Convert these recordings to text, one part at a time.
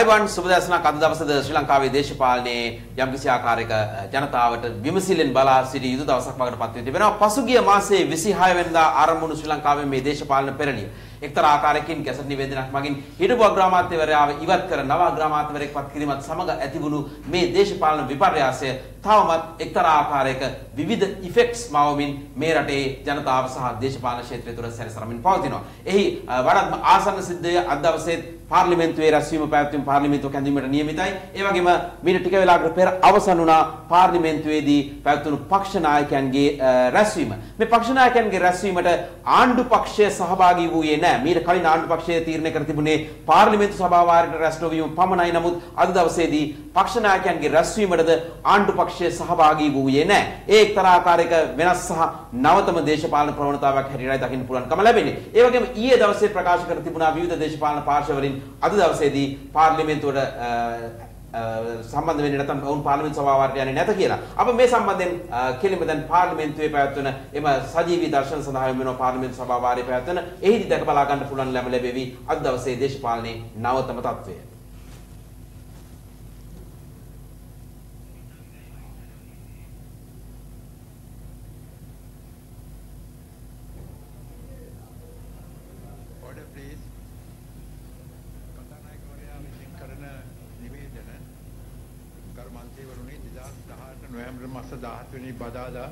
Ivan සුබදැසනක් අද දවසද ශ්‍රී ලංකාවේ දේශපාලනයේ යම්කිසි ආකාරයක ජනතාවට විමසිල්ලෙන් බලා සිටි යුද දවසක් වකට පත් වී තිබෙනවා. පසුගිය මාසයේ 26 වෙනිදා ආරම්භ වුණු ශ්‍රී ලංකාවේ මේ දේශපාලන පෙරළිය එක්තරා ආකාරයකින් ගැසට් නිවේදනයක් මගින් හිටපු අග්‍රාමාත්‍යවරයාව ඉවත් කර නව අග්‍රාමාත්‍යවරයෙක් පත් කිරීමත් සමග ඇතිවුණු මේ දේශපාලන විපර්යාසය තවමත් එක්තරා ආකාරයක විවිධ ඉෆෙක්ට්ස් මවමින් මේ රටේ ජනතාව සහ දේශපාලන ක්ෂේත්‍රය තුළ සැරිසරමින් පවතිනවා. එහි වඩාත්ම ආසන්න සිද්ධිය අද දවසේ පාර්ලිමේන්තුවේ රැස්වීම පැවැත්වීම පාර්ලිමේන්තුව කැඳවීමට නියමිතයි. ඒ වගේම මීට ටික වෙලාවකට පෙර අවසන් වුණා පාර්ලිමේන්තුවේදී පැවැත්වුණු පක්ෂ නායකයන්ගේ රැස්වීම. මේ පක්ෂ නායකයන්ගේ රැස්වීමට ආණ්ඩු පක්ෂය සහභාගී වූයේ නැහැ. මීට කලින් ආණ්ඩු පක්ෂය තීරණය කර තිබුණේ පාර්ලිමේන්තු සභාව වාරයට රැස් නොවීම පමණයි. නමුත් අද දවසේදී පක්ෂ නායකයන්ගේ රැස්වීමටද ආණ්ඩු පක්ෂය සහභාගී වූයේ නැහැ. ඒ එක්තරා ආකාරයක වෙනස් සහ නවතම දේශපාලන ප්‍රවණතාවක් හැටියටයි දකින්න පුළුවන්කම ලැබෙන්නේ. ඒ වගේම ඊයේ දවසේ ප්‍රකාශ කර තිබුණා විවිධ දේශපාලන පාර්ශවවලින් අද දවසේදී පාර්ලිමේන්තුවට සම්බන්ධ වෙන්නේ නැත්නම් වුන් පාර්ලිමේන්තු සභාවට යන්නේ නැත කියලා. අප මේ සම්බන්ධයෙන් කෙලින්ම දැන් පාර්ලිමේන්තුවේ පැවැත්වෙන එම සජීවී දර්ශන සඳහා වෙනවා පාර්ලිමේන්තු සභාව වාරයේ පැවැත්වෙන එහිදී දැක බලා ගන්න පුළුවන් ලැබෙවි අද දවසේ දේශපාලනයේ නවතම තත්ත්වය. නොවැම්බර් මාස 17 වෙනි බදාදා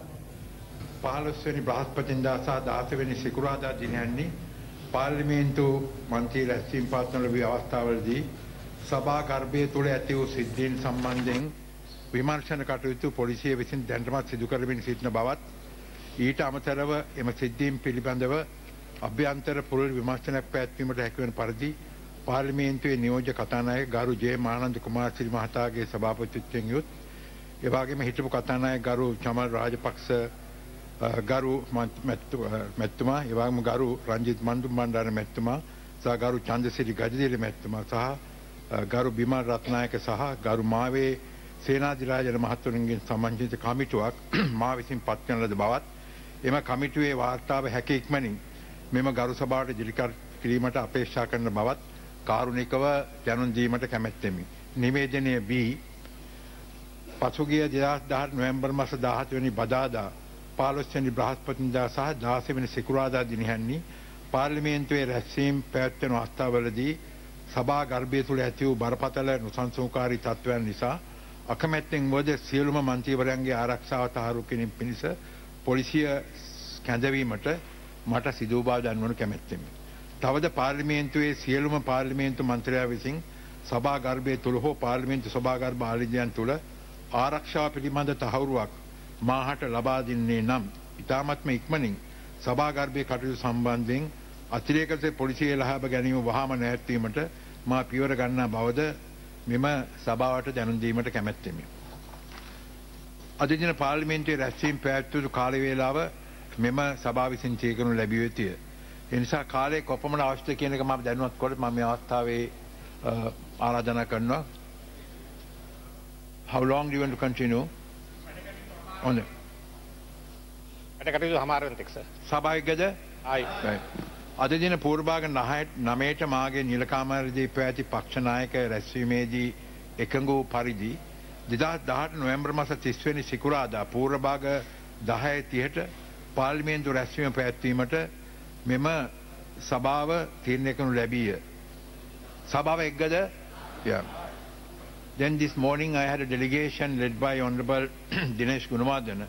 15 වෙනි බ්‍රහස්පතින්දා සහ 16 වෙනි සිකුරාදා දිනයන්හි පාර්ලිමේන්තු මන්ත්‍රී රැස්වීම පවත්වන ලැබී අවස්ථාවලදී සභා ගර්භය තුළ ඇති වූ සිද්ධීන් සම්බන්ධයෙන් විමර්ශන කටයුතු පොලිසිය විසින් දැනටමත් සිදු කරමින් සිටින බවත් ඊට අමතරව එම සිද්ධීන් පිළිබඳව අභ්‍යන්තර පුළුල් විමර්ශනයක් පැවැත්වීමට හැකිවන පරිදි පාර්ලිමේන්තුවේ නියෝජ්‍ය කතානායක ගරු ජේ මානන්ද කුමාරසිරි මහතාගේ සභාපතිත්වයෙන් යුත් එවාගේම හිටපු කතානායක ගරු චමල් රාජපක්ෂ ගරු මැත්තුමා එවාගේම ගරු රංජිත් මන්දුම් බණ්ඩාර මැත්තුමා සහ ගරු චන්දසිරි ගජදිරි මැත්තුමා සහ ගරු බිමල් රත්නායක සහ ගරු මාවේ සේනාධිරාජන මහත්වරුන්ගෙන් සම්බන්ධිත කමිටුවක් මා විසින් පත්වන ලද බවත් එම කමිටුවේ වාර්තාව හැක ඉක්මනින් මෙම ගරු සභාවට ඉදිරිකර කිරීමට අපේක්ෂා කරන බවත් කාරුණිකව දැනුම් දීමට කැමැත්තෙමි. නිවේදනය B පසුගිය දෙදස් දහත් නොවැම්බර් මස දාහත්වනි බදාදා පාලොස්වනි බ්‍රහස්පතින්දා සහ දාසවනි සිකුරාදා දිනිහැන්නේ පාර්ලිමේන්තුවේ රැස්වීම් පැවැත්වෙන අවස්ථාවලදී සභා ගර්භය තුළ ඇති වූ බරපතල නොසන්සූකාරී තත්ත්වයන් නිසා අකමැත්තෙන් වද සියලුම මන්ත්‍රීවරයන්ගේ ආරක්ෂාව තහරු කිරීම පිණිස පොලිසිය කැඳවීමට මට සිදූ බව දන්වනු කැමැත්තෙමි. තවද පාර්ලිමේන්තුවේ සියලුම පාර්ලිමේන්තු මන්ත්‍රයා විසින් සභා ගර්භය තුළ හෝ පාර්ලිමේන්තු සභාගර්භ ආලිජයන් තුළ ආරක්ෂාව පිළිබඳ තහවුරුවක් මාහට ලබා දෙන්නේ නම් ඉතාමත්ම ඉක්මනින් සභාගර්භය කටයුතු සම්බන්ධයෙන් අතිරේකසේ පොලිසිය ලහබ ගැනීම වහාම නැැත්වීමට මා පිවර ගන්නා බවද මෙම සභාවට දැනුන්දීමට කැමැත්තෙමි. අධදින පාර්ලිමේන්තුවේ රැස්වීම් පැත්තුතු කාලවේලාව මෙම සභා විසින් චේකනු ලැබියවෙතිය. එනිසා කාලේ කොපමට අවශ්‍ය කියනක ම දැනුවත් කොට ම අවස්ථාවේ ආරාධනා කරනවා How long do you want to continue? On the වැඩකටයුතු හමාරුවෙන්තෙක් සර්. සභායකද? ආයි. අද දින පූර්භාග 9ට මාගේ නිලකාමරදී පැවති පක්ෂ නායක රැස්වීමේදී එකඟ වූ පරිදි 2018 නොවැම්බර් මාස 30 වෙනි සිකුරාදා පූර්වභාග 10:30ට පාර්ලිමේන්තු රැස්වීම පැවැත්වීමට මෙම සභාව තීරණය කරනු ලැබීය. සභාව එක්ගද? Yeah. Then this morning I had a delegation led by Honorable Dinesh Gunawardena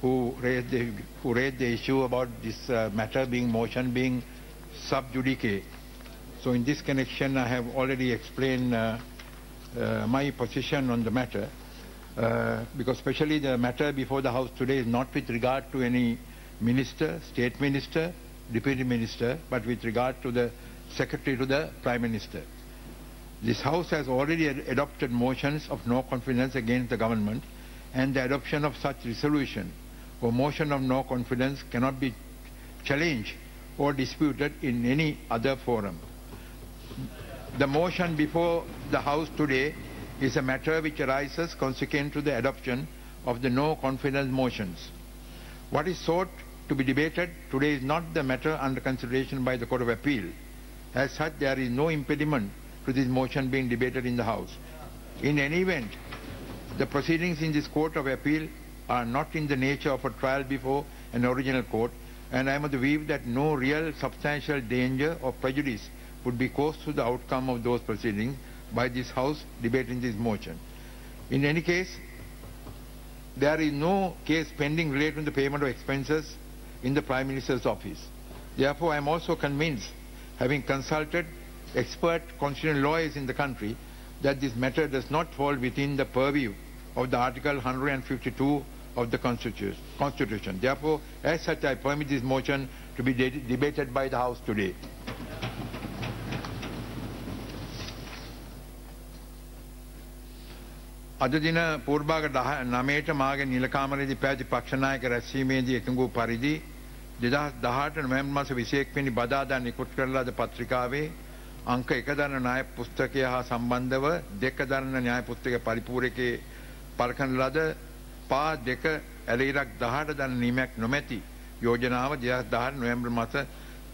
who raised, the, who raised the issue about this uh, matter being motion being sub judice. So in this connection I have already explained uh, uh, my position on the matter uh, because especially the matter before the House today is not with regard to any minister, state minister, deputy minister, but with regard to the secretary to the prime minister. This House has already ad adopted motions of no confidence against the government and the adoption of such resolution or motion of no confidence cannot be challenged or disputed in any other forum. The motion before the House today is a matter which arises consequent to the adoption of the no confidence motions. What is sought to be debated today is not the matter under consideration by the Court of Appeal. As such, there is no impediment to this motion being debated in the House. In any event, the proceedings in this Court of Appeal are not in the nature of a trial before an original court, and I am of the view that no real substantial danger or prejudice would be caused to the outcome of those proceedings by this House debating this motion. In any case, there is no case pending relating to the payment of expenses in the Prime Minister's office. Therefore, I am also convinced, having consulted expert constitutional lawyers in the country, that this matter does not fall within the purview of the Article 152 of the Constitu- Constitution. Therefore, as such, I permit this motion to be de- debated by the House today. අද දින පූර්භාග නමේට මාගේ නිලකාමරේදී පැවති පක්ෂනායක රැස්වීමේදී එකඟ වූ පරිදි දෙදස් දහට නොවැම් මස විසයෙක්වැනි බදාදා නිකුත් කරලාද පත්‍රිකාවේ අංක එක දරන නාය පුස්තකය හා සම්බන්ධව දෙක දරන්න න්‍යාය පුස්තක පරිපූරකේ පල්කන ලද පා දෙක ඇලේරක් දහට දන්න නීමයක් නොමැති යෝජනාව දෙදස් දහට නොවැම්බර් මස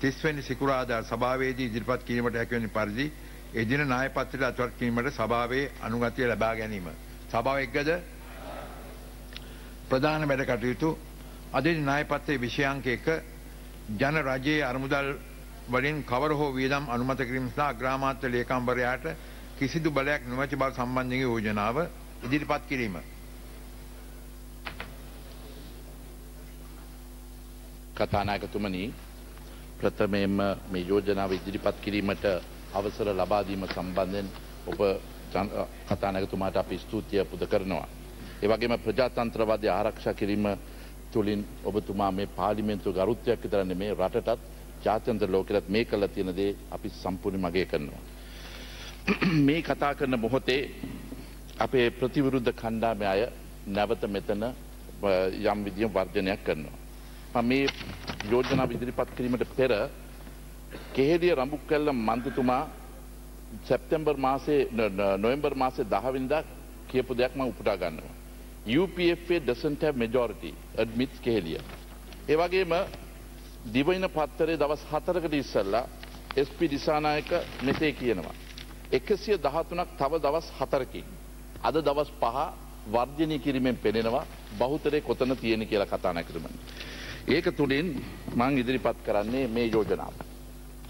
තිස්වැනි සිකුරාදා සභාවේදී ඉදිරිපත් කිරීමට හැකිවනි පරිදි එදින නායපත්‍රයට අත්වත් කිරීමට සභාවේ අනුගතිය ලබා ගැනීම. සභාව එක්ගද ප්‍රධාන වැඩ කටයුතු අදදි නායපත්තේ විෂයංක එක ජන රජයේ අරමුදල් වලින් කවර හෝ වියදම් අනුමත කිරීම සඳහා අග්‍රාමාත්‍ය ලේකම්වරයාට කිසිදු බලයක් නොමැති බව සම්බන්ධයෙන් යෝජනාව ඉදිරිපත් කිරීම. කතානායකතුමනි ප්‍රථමයෙන්ම මේ යෝජනාව ඉදිරිපත් කිරීමට අවසර ලබාදීම සම්බන්ධයෙන් ඔබ ජන- කතානායකතුමාට අපි ස්තුතිය පුද කරනවා. ඒවගේම ප්‍රජාතන්ත්‍රවාදය ආරක්ෂා කිරීම තුළින් ඔබතුමා මේ පාලිමෙන්තු ගරුත්වයක් විතරන්න මේ රටටත් ජාත්‍යන්ත්‍ර ලෝකෙරත් මේ කල තියෙනදේ අපි සම්පූර්ණ මගේ කරනවා. මේ කතා කරන මොහොතේ අපේ ප්‍රතිවිරුද්ධ කණ්ඩාම අය නැවත මෙතන අ, යම් විදිිය වර්ජනයක් කරනවා. මම මේ යෝජනා විදිරිපත් කිරීමට පෙර කෙහෙදිය රඹුක් කල්ල මන්තතුමා සැප්තැම්බර් මාසේ නොයම්බර් මාසේ දහවින්දා කියපු දෙයක් ම උපුටා ගන්නවා. UPFA doesn't have majority admits Keheliya. ඒවගේම දිවයින පත්තරේ දවස් හතරකට ඉස්සල්ලා SP දිසානායක මෙසේ කියනවා. එකසිය දහතුනක් තව දවස් හතරකින්. අද දවස් පහ වර්ජනය කිරීමෙන් පෙනෙනවා බහුතරය කොතන තියෙන කියලා කතා නැකරමන. ඒක තුළින් මං ඉදිරිපත් කරන්නේ මේ යෝජනාව.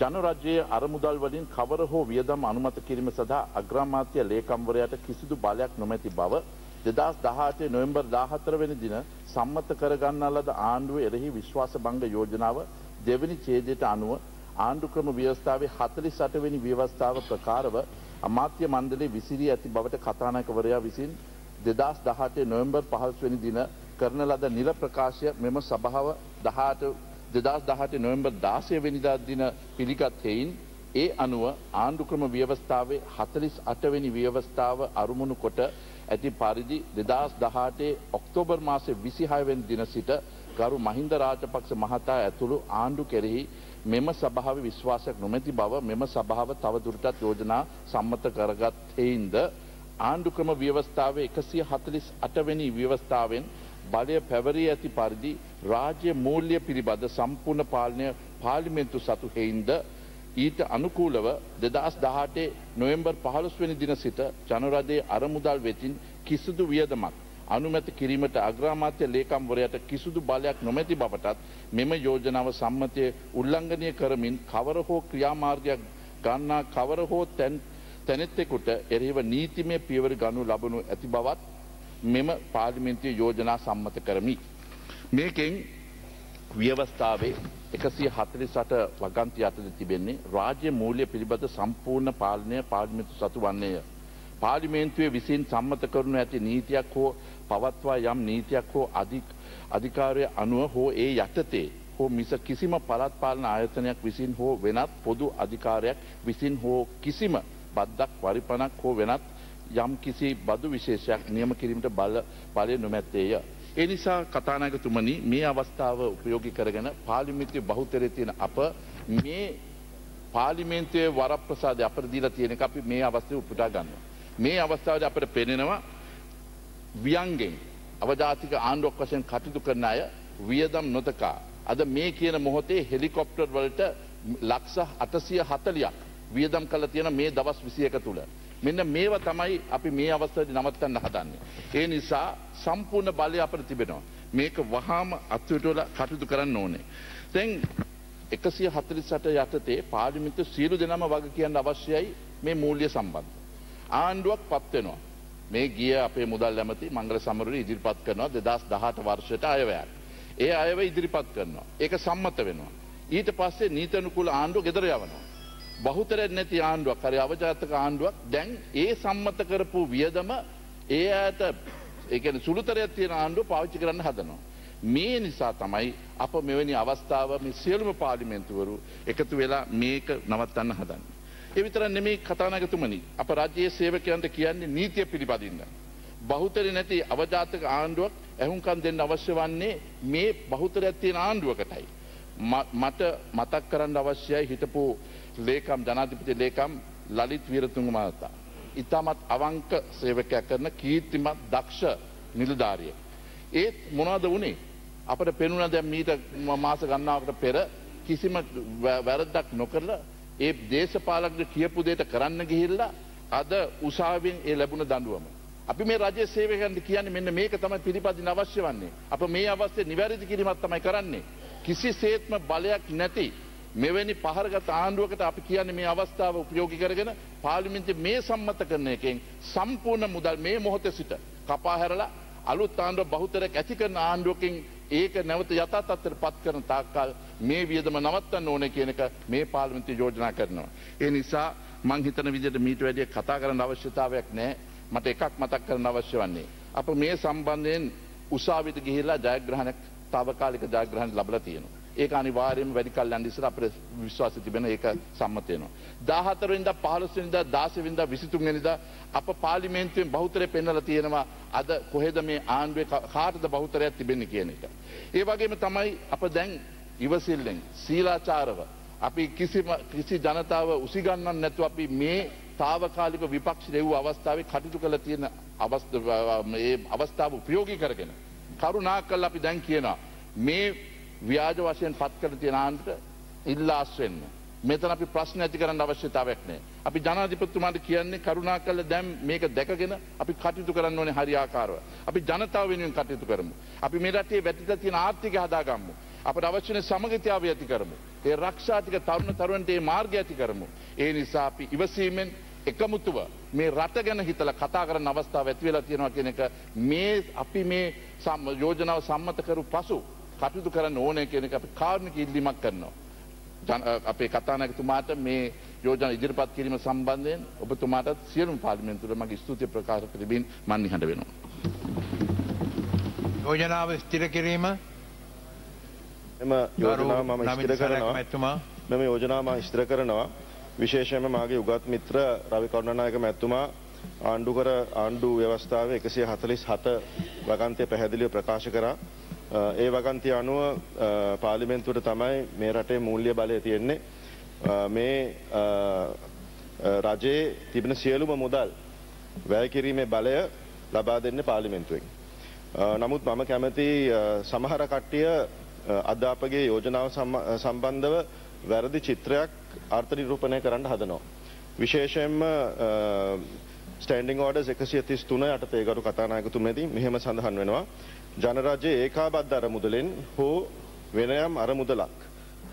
ජනරජයේ අරමුදල් වලින් කවර හෝ වියදම් අනුමත කිරීම සඳහා අග්‍රාමාත්‍ය ලේකම්වරයට කිසිදු බලයක් නොමැති බව දෙදස් දහටේ නොවම්බර් දාහතරවෙනි දින සම්මත කරගන්න ලද ආණ්ඩුව එරෙහි විශ්වාස බංග යෝජනාව දෙවැනි චේදයට අනුව ආණ්ඩුක්‍රම ව්‍යවස්ථාවේ හතලි සටවෙනි ව්‍යවස්ථාව ප්‍රකාරව අමාත්‍ය මණ්ඩලේ විසිරී ඇති බවට කතානායකවරයා විසින් දෙදස් දහටේ නොවම්බර් පහල්ස්වනි දින කරන ලද නිල ප්‍රකාශය මෙම සභාව දහට දෙදස් දහට නොවම්බර් දාසය වෙනිදා දින පිළිගත් හෙයින් ඒ අනුව ආණ්ඩුක්‍රම ව්‍යවස්ථාවේ හතලිස් අටවෙනි ව්‍යවස්ථාව අරුමුණු කොට ඇති පරිදි දෙදස් දහටේ ඔක්තෝබර් මාසය විසිහයවෙන් දින සිට ගරු මහින්ද රාජපක්ෂ මහතා ඇතුළු ආණ්ඩු කෙරෙහි මෙම සභාව විශ්වාසයක් නොමැති බව මෙම සභාව තවදුරටත් යෝජනා සම්මත කරගත් හෙයින්ද ආණ්ඩුක්‍රම ව්‍යවස්ථාවේ එකසිය හතලිස් අටවැනි ව්‍යවස්ථාවෙන් බලය පැවරී ඇති පරිදි රාජ්‍ය මූල්‍ය පිළිබඳ සම්පූර්ණ පාලනය පාලිමෙන්තු සතු හෙයින්ද ඊට අනුකූලව දෙදස් දහටේ නොවම්බර් පහළොස්වනි දින සිට ජනරදයේ අරමුදල් වෙතින් කිසිදු වියදමක් අනුමැත කිරීමට අග්‍රාමාත්‍ය ලේකම්වරයට කිසිදු බලයක් නොමැති බවටත් මෙම යෝජනාව සම්මතය උල්ලංඝනය කරමින් කවර හෝ ක්‍රියාමාර්ගයක් ගන්නා කවර හෝ තැන් තැනෙත්තෙකුට එරහිව නීතිමය පියවර ගනු ලබනු ඇති බවත් මෙම පාලිමෙන්තිය යෝජනා සම්මත කරමි. මේකෙන් ව්‍යවස්ථාවේ එකසිය හතලි සට වගන්ති අතද තිබෙන්නේ රාජ්‍ය මූල්‍ය පිළිබඳ සම්පූර්ණ පාලනය පාලිමිතු සතු වන්නේය. පාලිමේන්තුවේ විසින් සම්මත කරනු ඇති නීතියක් හෝ පවත්වා යම් නීතියක් හෝ අධිකාරය අනුව හෝ ඒ යටතේ හෝ මිස කිසිම පළත් පාලන ආයතනයක් විසින් හෝ වෙනත් පොදු අධිකාරයක් විසින් හෝ කිසිම බද්දක් වරිපනක් හෝ වෙනත් යම් කිසි බදු විශේෂයක් නියම කිරීමට බල බලය නොමැත්තේය. ඒ නිසා කතානායකතුමනි මේ අවස්ථාව උපයෝගි කරගෙන පාලිමිත්‍ය බහුතරය තියෙන අප මේ පාලිමේන්තුවේ වරප්‍රසාද අපට දීලා තියෙන එක අපි මේ අවස්ථාව උපුටා ගන්නවා. මේ අවස්ථාවද අපට පෙනෙනවා වියන්ගෙන් අවජාතික ආණ්ඩුවක් වශයෙන් කටයුතු කරන අය වියදම් නොතකා. අද මේ කියන මොහොතේ හෙලිකොප්ටර් වලට ලක්ෂ අටසිය හතලියක් වියදම් කළ තියෙන මේ දවස් විසිය එක තුළ. මෙන්න මේව තමයි අපි මේ අවස්ථද නවත්තන්න හදන්නේ. ඒ නිසා සම්පූර්ණ බලය අපට තිබෙනවා. මේක වහාම අත්වටල කටයුතු කරන්න ඕනේ. තැන් එකසිය හතලිසට යටතේ පාලිමිත සියලු දෙනම වග කියන්න අවශ්‍යයි මේ මූල්‍ය සම්බන්ධ. ආණ්ඩුවක් පත්වෙනවා. මේ ගිය අපේ මුදල් ඇමති මංගල සමරු ඉදිරිපත් කරනවා දෙදස් දහට වර්ෂයට අයවයක්. ඒ අයව ඉදිරිපත් කරනවා. ඒක සම්මත වෙනවා. ඊට පස්සේ නීතනුකුල ආණ්ඩුව ගෙදර යවනවා. බහුතරෙන් නැති ආණ්ඩුවක් හරි අවජාතක ආණ්ඩුවක් දැන් ඒ සම්මත කරපු වියදම ඒ අයට ඒකන සුළුතරයක් තියෙන ආණ්ඩුව පාවිච්චි කරන්න හදනවා. මේ නිසා තමයි අප මෙවැනි අවස්ථාව මේ සියලුම පාලිමෙන්තුවරු එකතු වෙලා මේක නවත්තන්න හදන්න. එවිතර නෙමේ කතානගතුමනි අප රජයේ සේවකයන්ට කියන්නේ නීතිය පිළිපදින්න. බහුතරි නැති අවජාතක ආණ්ඩුවක් ඇහුන්කන් දෙන්න අවශ්‍ය වන්නේ මේ බහුතරයක් තියෙන ආණ්ඩුවකටයි. මට මතක් කරන්න අවශ්‍යයි හිටපු ලේකම් ජනාධිපති ලේකම් ලලිත් වීරතුංග මහතා. ඉතාමත් අවංක සේවකයක් කරන කීර්තිමත් දක්ෂ නිලධාරිය. ඒත් මොනවද වනේ අපට පෙනුන දැ මීට මාස ගන්නාවට පෙර කිසිම වැරද්දක් නොකරලා ඒ දේශපාලක්ට කියපු දේට කරන්න ගිහිල්ලා අද උසාවෙන් ඒ ලැබුණ දඩුවම. අපි මේ රජ සේවකන්ට කියන්න මෙන්න මේක තමයි පිළිපදින අවශ්‍ය වන්නේ. අප මේ අවස්සේ නිවැරදි කිරීමත් තමයි කරන්නේ. කිසි සේත්ම බලයක් නැති මෙවැනි පහරගත ආණ්ඩුවකට අපි කියන්නේ මේ අවස්ථාව උපයෝගි කරගෙන පාලිමින්ති මේ සම්මත කරන එකෙන් සම්පූර්ණ මුදල් මේ මොහොත සිට කපා හැරලා අලුත් ආණ්ඩුව බහුතරයක් ඇති කරන ආණ්ඩුවකින් ඒක නැවත යථතත්වයට පත් කරන තාක්කල් මේ වියදම නවත්තන්න ඕන කියන එක මේ පාලිමින්ති යෝජනා කරනවා. ඒ නිසා මං හිතන විදිහට මීට වැඩිය කතා කරන්න අවශ්‍යතාවයක් නෑ මට එකක් මතක් කරන්න අවශ්‍ය වන්නේ. අප මේ සම්බන්ධයෙන් උසාවිට ගිහිල්ලා ජයග්‍රහණයක් තාවකාලික ජයග්‍රහණ ලබලා තියෙනවා. ඒක අනිවාර්යයෙන්ම වැඩි කල් යන ඉස්සර අපේ විශ්වාසය තිබෙන ඒක සම්මත වෙනවා. 14 වෙනිදා 15 වෙනිදා 16 වෙනිදා 23 වෙනිදා අප පාර්ලිමේන්තුවෙන් බහුතරය පෙන්වලා තියෙනවා අද කොහෙද මේ ආණ්ඩුවේ කාටද බහුතරයක් තිබෙන්නේ කියන එක. ඒ වගේම තමයි අප දැන් ඉවසිල්ලෙන් සීලාචාරව අපි කිසිම කිසි ජනතාව උසිගන්නන් නැතු අපි මේ තාවකාලික විපක්ෂ දෙව් අවස්ථාවේ කටයුතු කළ තියෙන අවස්ථාව උපයෝගී කරගෙන. කරුණා කල් අපි දැන් කියනවා. මේ ව්‍යාජ වශයෙන් පත් කර තියෙනන්ට ඉල්ලාස් වෙන්න. මෙතන අපි ප්‍රශ්න ඇති කරන්න අවශ්‍යතාවක් නෑ. අපි ජනාධිපත්තුමාට කියන්නේ කරුණා කල දැම් මේක දැකගෙන අපි කටයුතු කරන්න ඕනේ හරියාකාරව. අපි ජනතාව වෙනුවෙන් කටයුතු කරමු. අපි මෙරටේ වැටිත තියෙන ආර්ථික හදාගම්මු. අපට අවශ්‍යන සමගතියාව ඇති කරමු. ඒ රක්ෂාතික තරුණ තරුවන්ට ඒ මාර්ග ඇති කරමු. ඒ නිසා අපි ඉවසීමෙන් එකමුතුව මේ රට ගැන හිතල කතා කරන අවස්ථාව ඇතිවෙලා තියෙනවා කියන එක මේ අපි මේ යෝජනාව සම්මත කරු පසු කටයුතු කරන්න ඕනය කියන එක අපි කාරණක ඉල්ලිමක් කරනවා. අපේ කතානැකතුමාට මේ යෝජන ඉදිරිපත් කිරීම සම්බන්ධයෙන් ඔබතුමාට සියලුම් පාලිමෙන්තුර මගේ ස්තුතිය ප්‍රකාශ කරබින් මන් හට වෙනවා. යෝජනාව ස්තිර කිරීම. එම යෝජනාව මම ස්ථිර කරනවා. ඇතුමා මෙම යෝජනාව මම ස්ථිර කරනවා. විශේෂයෙන්ම මාගේ උගත් මිත්‍ර රවි කරුණානායක මැතිතුමා ආණ්ඩු කර ආණ්ඩු ව්‍යවස්ථාවේ 147 වගන්තිය පැහැදිලිව ප්‍රකාශ කරා ඒ වගන්තිය අනුව පාර්ලිමේන්තුවට තමයි මේ රටේ මූල්‍ය බලය තියෙන්නේ මේ රජයේ තිබෙන සියලුම මුදල් වැය කිරීමේ බලය ලබා දෙන්නේ පාර්ලිමේන්තුවෙන්. නමුත් මම කැමති සමහර කට්ටිය අද අපගේ යෝජනාව සම්බන්ධව වැරදි චිත්‍රයක් අර්ථ නිරූපණය කරන්න හදනවා. විශේෂයෙන්ම ස්ටන්ඩිං ෝඩ එකසිය තිස් තුන යටතේ ගරු කතානායකතුමැති මෙහෙම සඳහන් වෙනවා. ජනරජයේ ඒකාබද්ධ අරමුදලෙන් හෝ වෙනයම් අරමුදලක්.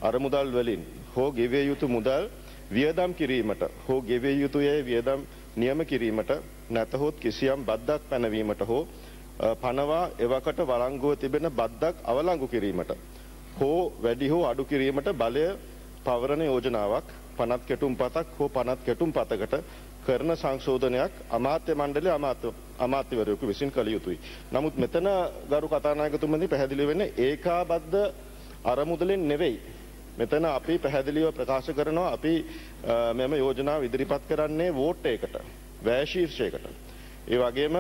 අරමුදල් වලින් හෝ ගෙවිය යුතු මුදල් වියදම් කිරීමට හෝ ගෙවිය යුතුයේ වියදම් නියම කිරීමට නැතහොත් කිසියම් බද්දක් පැනවීමට හෝ පනවා එවකට වලංගුව තිබෙන බද්දක් අවලංගු කිරීමට. හෝ වැඩි හෝ අඩු කිරීමට බලය පවරණ යෝජනාවක් පනත් කෙටුම් පතක් හෝ පනත් කෙටුම් පතකට කරන සංශෝධනයක් අමාත්‍ය මණ්ඩලය අමාත්‍යවරයකු විසින් කළ යුතුයි. නමුත් මෙතන ගරු කතානායකතුමනි පැහැදිලි වෙන්නේ ඒකාබද්ධ අරමුදලෙන් නෙවෙයි. මෙතන අපි පැහැදිලිව ප්‍රකාශ කරනවා අපි මෙම යෝජනාව ඉදිරිපත් කරන්නේ වෝට්ටයකට වෑශීර්ෂයකට. ඒ වගේම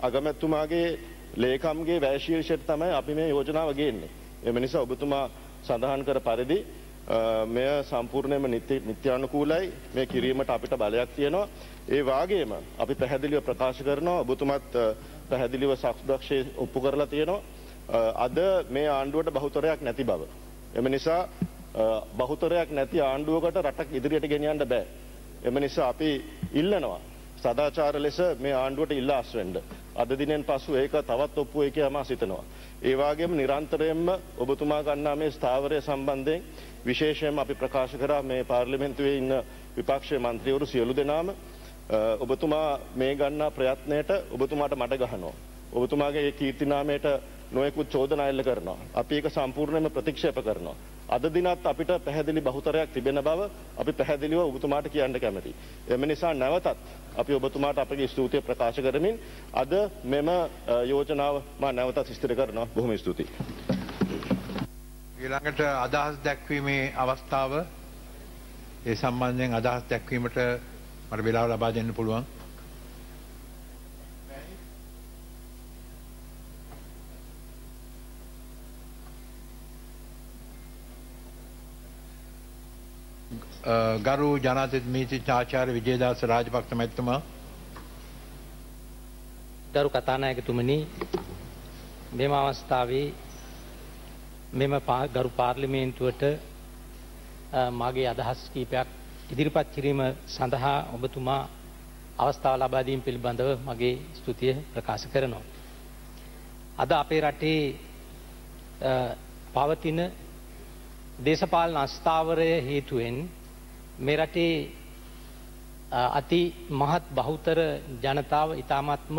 අගමැත්තුමාගේ ලේකම්ගේ වෑශීර්ෂයට තමයි අපි මේ යෝජනාව ගේන්නේ. එම නිසා ඔබතුමා සඳහන් කර පරිදි මෙය සම්පූර්ණයම නිත්‍යානුකූලයි මේ කිරීමට අපිට බලයක් තියෙනවා. ඒ වාගේම අපි පැහැදිලිව ප්‍රකාශ කරනවා ඔබතුමත් පැහැදිලිව සක්ෂදක්ෂය ඔප්පු කරලා තියෙනවා. අද මේ ආණ්ඩුවට බහුතරයක් නැති බව. එම නිසා බහුතරයක් නැති ආණ්ඩුවකට රටක් ඉදිරියට ගෙනියන්න බෑ. එම නිසා අපි ඉල්ලනවා. සදාචාර ලෙස මේ ආණ්ඩුවට ඉල්ලා අස්වෙන්ඩ. අද දිනෙන් පසු ඒක තවත් ඔප්පු එක යමා සිතනවා. ඒවාගේම නිරන්තරයෙන්ම ඔබතුමා ගන්නා මේ ස්ථාවරය සම්බන්ධයෙන් විශේෂයෙන් අපි ප්‍රකාශ කරා මේ පාර්ලිමෙන්තුවේ ඉන්න විපක්ෂය මන්ත්‍රීවරු සියලු දෙනාම ඔබතුමා මේ ගන්නා ප්‍රයත්නයට ඔබතුමාට මට ගහනවා. ඔබතුමාගේ කීර්තිනාමයට නොයෙකුත් චෝදනා එල්ල කරනවා. අපි ඒක සම්පූර්ණයෙන්ම ප්‍රතික්ෂේප කරනවා. අද දිනත් අපිට පැහැදිලි බහුතරයක් තිබෙන බව අපි පැහැදිලිව ඔබතුමාට කියන්න කැමති. එම නිසා නැවතත් අපි ඔබතුමාට අපගේ ස්තුතිය ප්‍රකාශ කරමින් අද මෙම යෝජනාව මා නැවතත් ස්ථිර කරනවා. බොහොම ස්තුතියි. ඊළඟට අදහස් දැක්වීමේ අවස්ථාව ඒ සම්බන්ධයෙන් අදහස් දැක්වීමට මට වෙලාව ලබා දෙන්න පුළුවන්. ගරු ජනාතිත් මීති චාචාර විජේදාස රාජපක්ෂ මැතිතුමා ගරු කතානායකතුමනි මෙම අවස්ථාවේ මෙම ගරු පාර්ලිමේන්තුවට මගේ අදහස් කීපයක් ඉදිරිපත් කිරීම සඳහා ඔබතුමා අවස්ථාව ලබාදීම පිළිබඳව මගේ ස්තුතිය ප්‍රකාශ කරනවා. අද අපේ රටේ පවතින දේශපාලන අස්ථාවරය හේතුවෙන් මේ රටේ අති මහත් බහුතර ජනතාව ඉතාමත්ම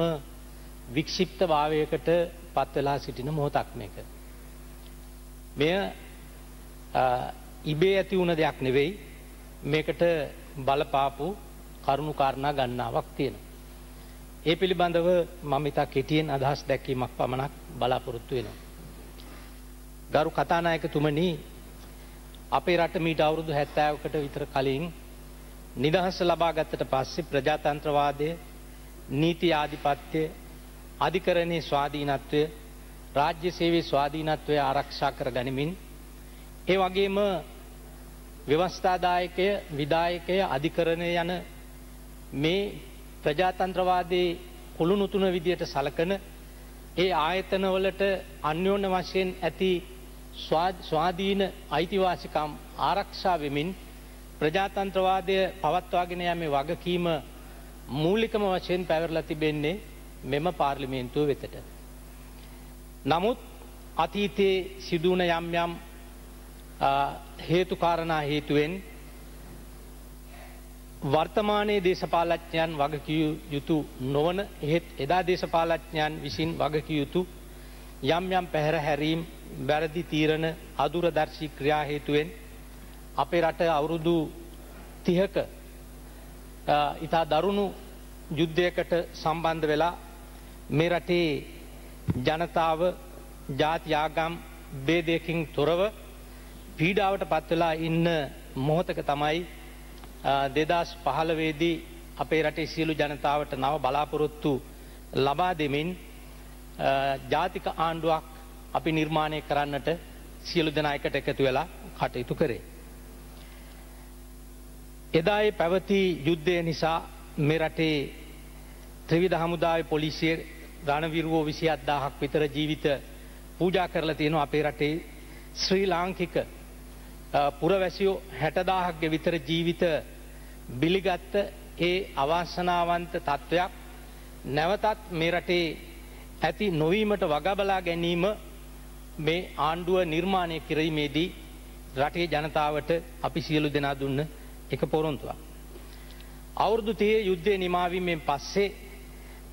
වික්ෂිප්ත භාවයකට පත්වෙලා සිටින මොහොතක් මේක. මෙය ඉබේ ඇති වුණ දෙයක් නෙවෙයි මේකට බලපාපු කරුණු කාරණා ගන්නාවක් තියෙන. ඒ පිළිබඳව මම ඉතා කෙටියෙන් අදහස් දැක්වීමක් පමණක් බලාපොරොත්තු වෙනවා. ගරු කතානායකතුමනි අපේ රට මීට අවුරුදු හැත්තෑවකට විතර කලින් නිදහස ලබාගත්තට පස්සේ ප්‍රජාතන්ත්‍රවාදය නීති ආධිපත්‍යය අධිකරණයේ ස්වාධීනත්වය රාජ්‍ය සේවේ ස්වාධීනත්වය ආරක්ෂා කර ගනිමින් ඒ වගේම ව්‍යවස්ථාදායකය විදායකය අධිකරණය යන මේ ප්‍රජාතන්ත්‍රවාදයේ කුළුණුතුන විදියට සලකන ඒ ආයතනවලට අන්‍යෝන්‍ය වශයෙන් ඇති ස්වාධීන අයිතිවාසිකම් ආරක්ෂා වෙමින් ප්‍රජාතන්ත්‍රවාදය පවත්වාගෙන යමේ වගකීම මූලිකම වශයෙන් පැවරලා තිබෙන්නේ මෙම පාර්ලිමේන්තුව වෙතට. නමුත් අතීතයේ සිදුවන යම් යම් හේතුකාරණා හේතුවෙන් වර්තමානයේ දේශපාලච්ඥයන් වගකිය යුතු නොවන එහෙත් එදා දේශපාලච්ඥයන් විසින් වගකිය යුතු යම් යම් පැහැර හැරීම් වැරදි තීරණ අදුරදර්ශී ක්‍රියා හේතුවෙන් අපේ රට අවුරුදු තිහක ඉතා දරුණු යුද්ධයකට සම්බන්ධ වෙලා මේ රටේ ජනතාව ජාතියාගම් බේදයකින් තොරව පීඩාවට පත්වෙලා ඉන්න මොහොතක තමයි දෙදස් පහළවේදී අපේ රටේ සියලු ජනතාවට නව බලාපොරොත්තු ලබා දෙමින් ජාතික ආණ්ඩුවක් අපි නිර්මාණය කරන්නට සියලු දෙනායකට එකතු වෙලා කටයුතු කරේ. එදායේ පැවති යුද්ධය නිසා මේ රටේ ත්‍රවිධ හමුදාව පොලිසිය රණවිරුවෝ විසි අත්දාහක් විතර ජීවිත පූජා කරලා තියෙනවා අපේ රටේ ශ්‍රී ලාංකික පුරවැසියෝ හැටදාහක්ගේ විතර ජීවිත බිලිගත්ත ඒ අවාසනාවන්ත තත්ත්වයක් නැවතත් මේ රටේ ඇති නොවීමට වගබලා ගැනීම මේ ආණ්ඩුව නිර්මාණය කිරීමේදී රටේ ජනතාවට අපි සියලු දෙනා දුන්න එක පොරොන්තුවක්. අවුරුදු තිය යුද්ධය නිමාවීමෙන් පස්සේ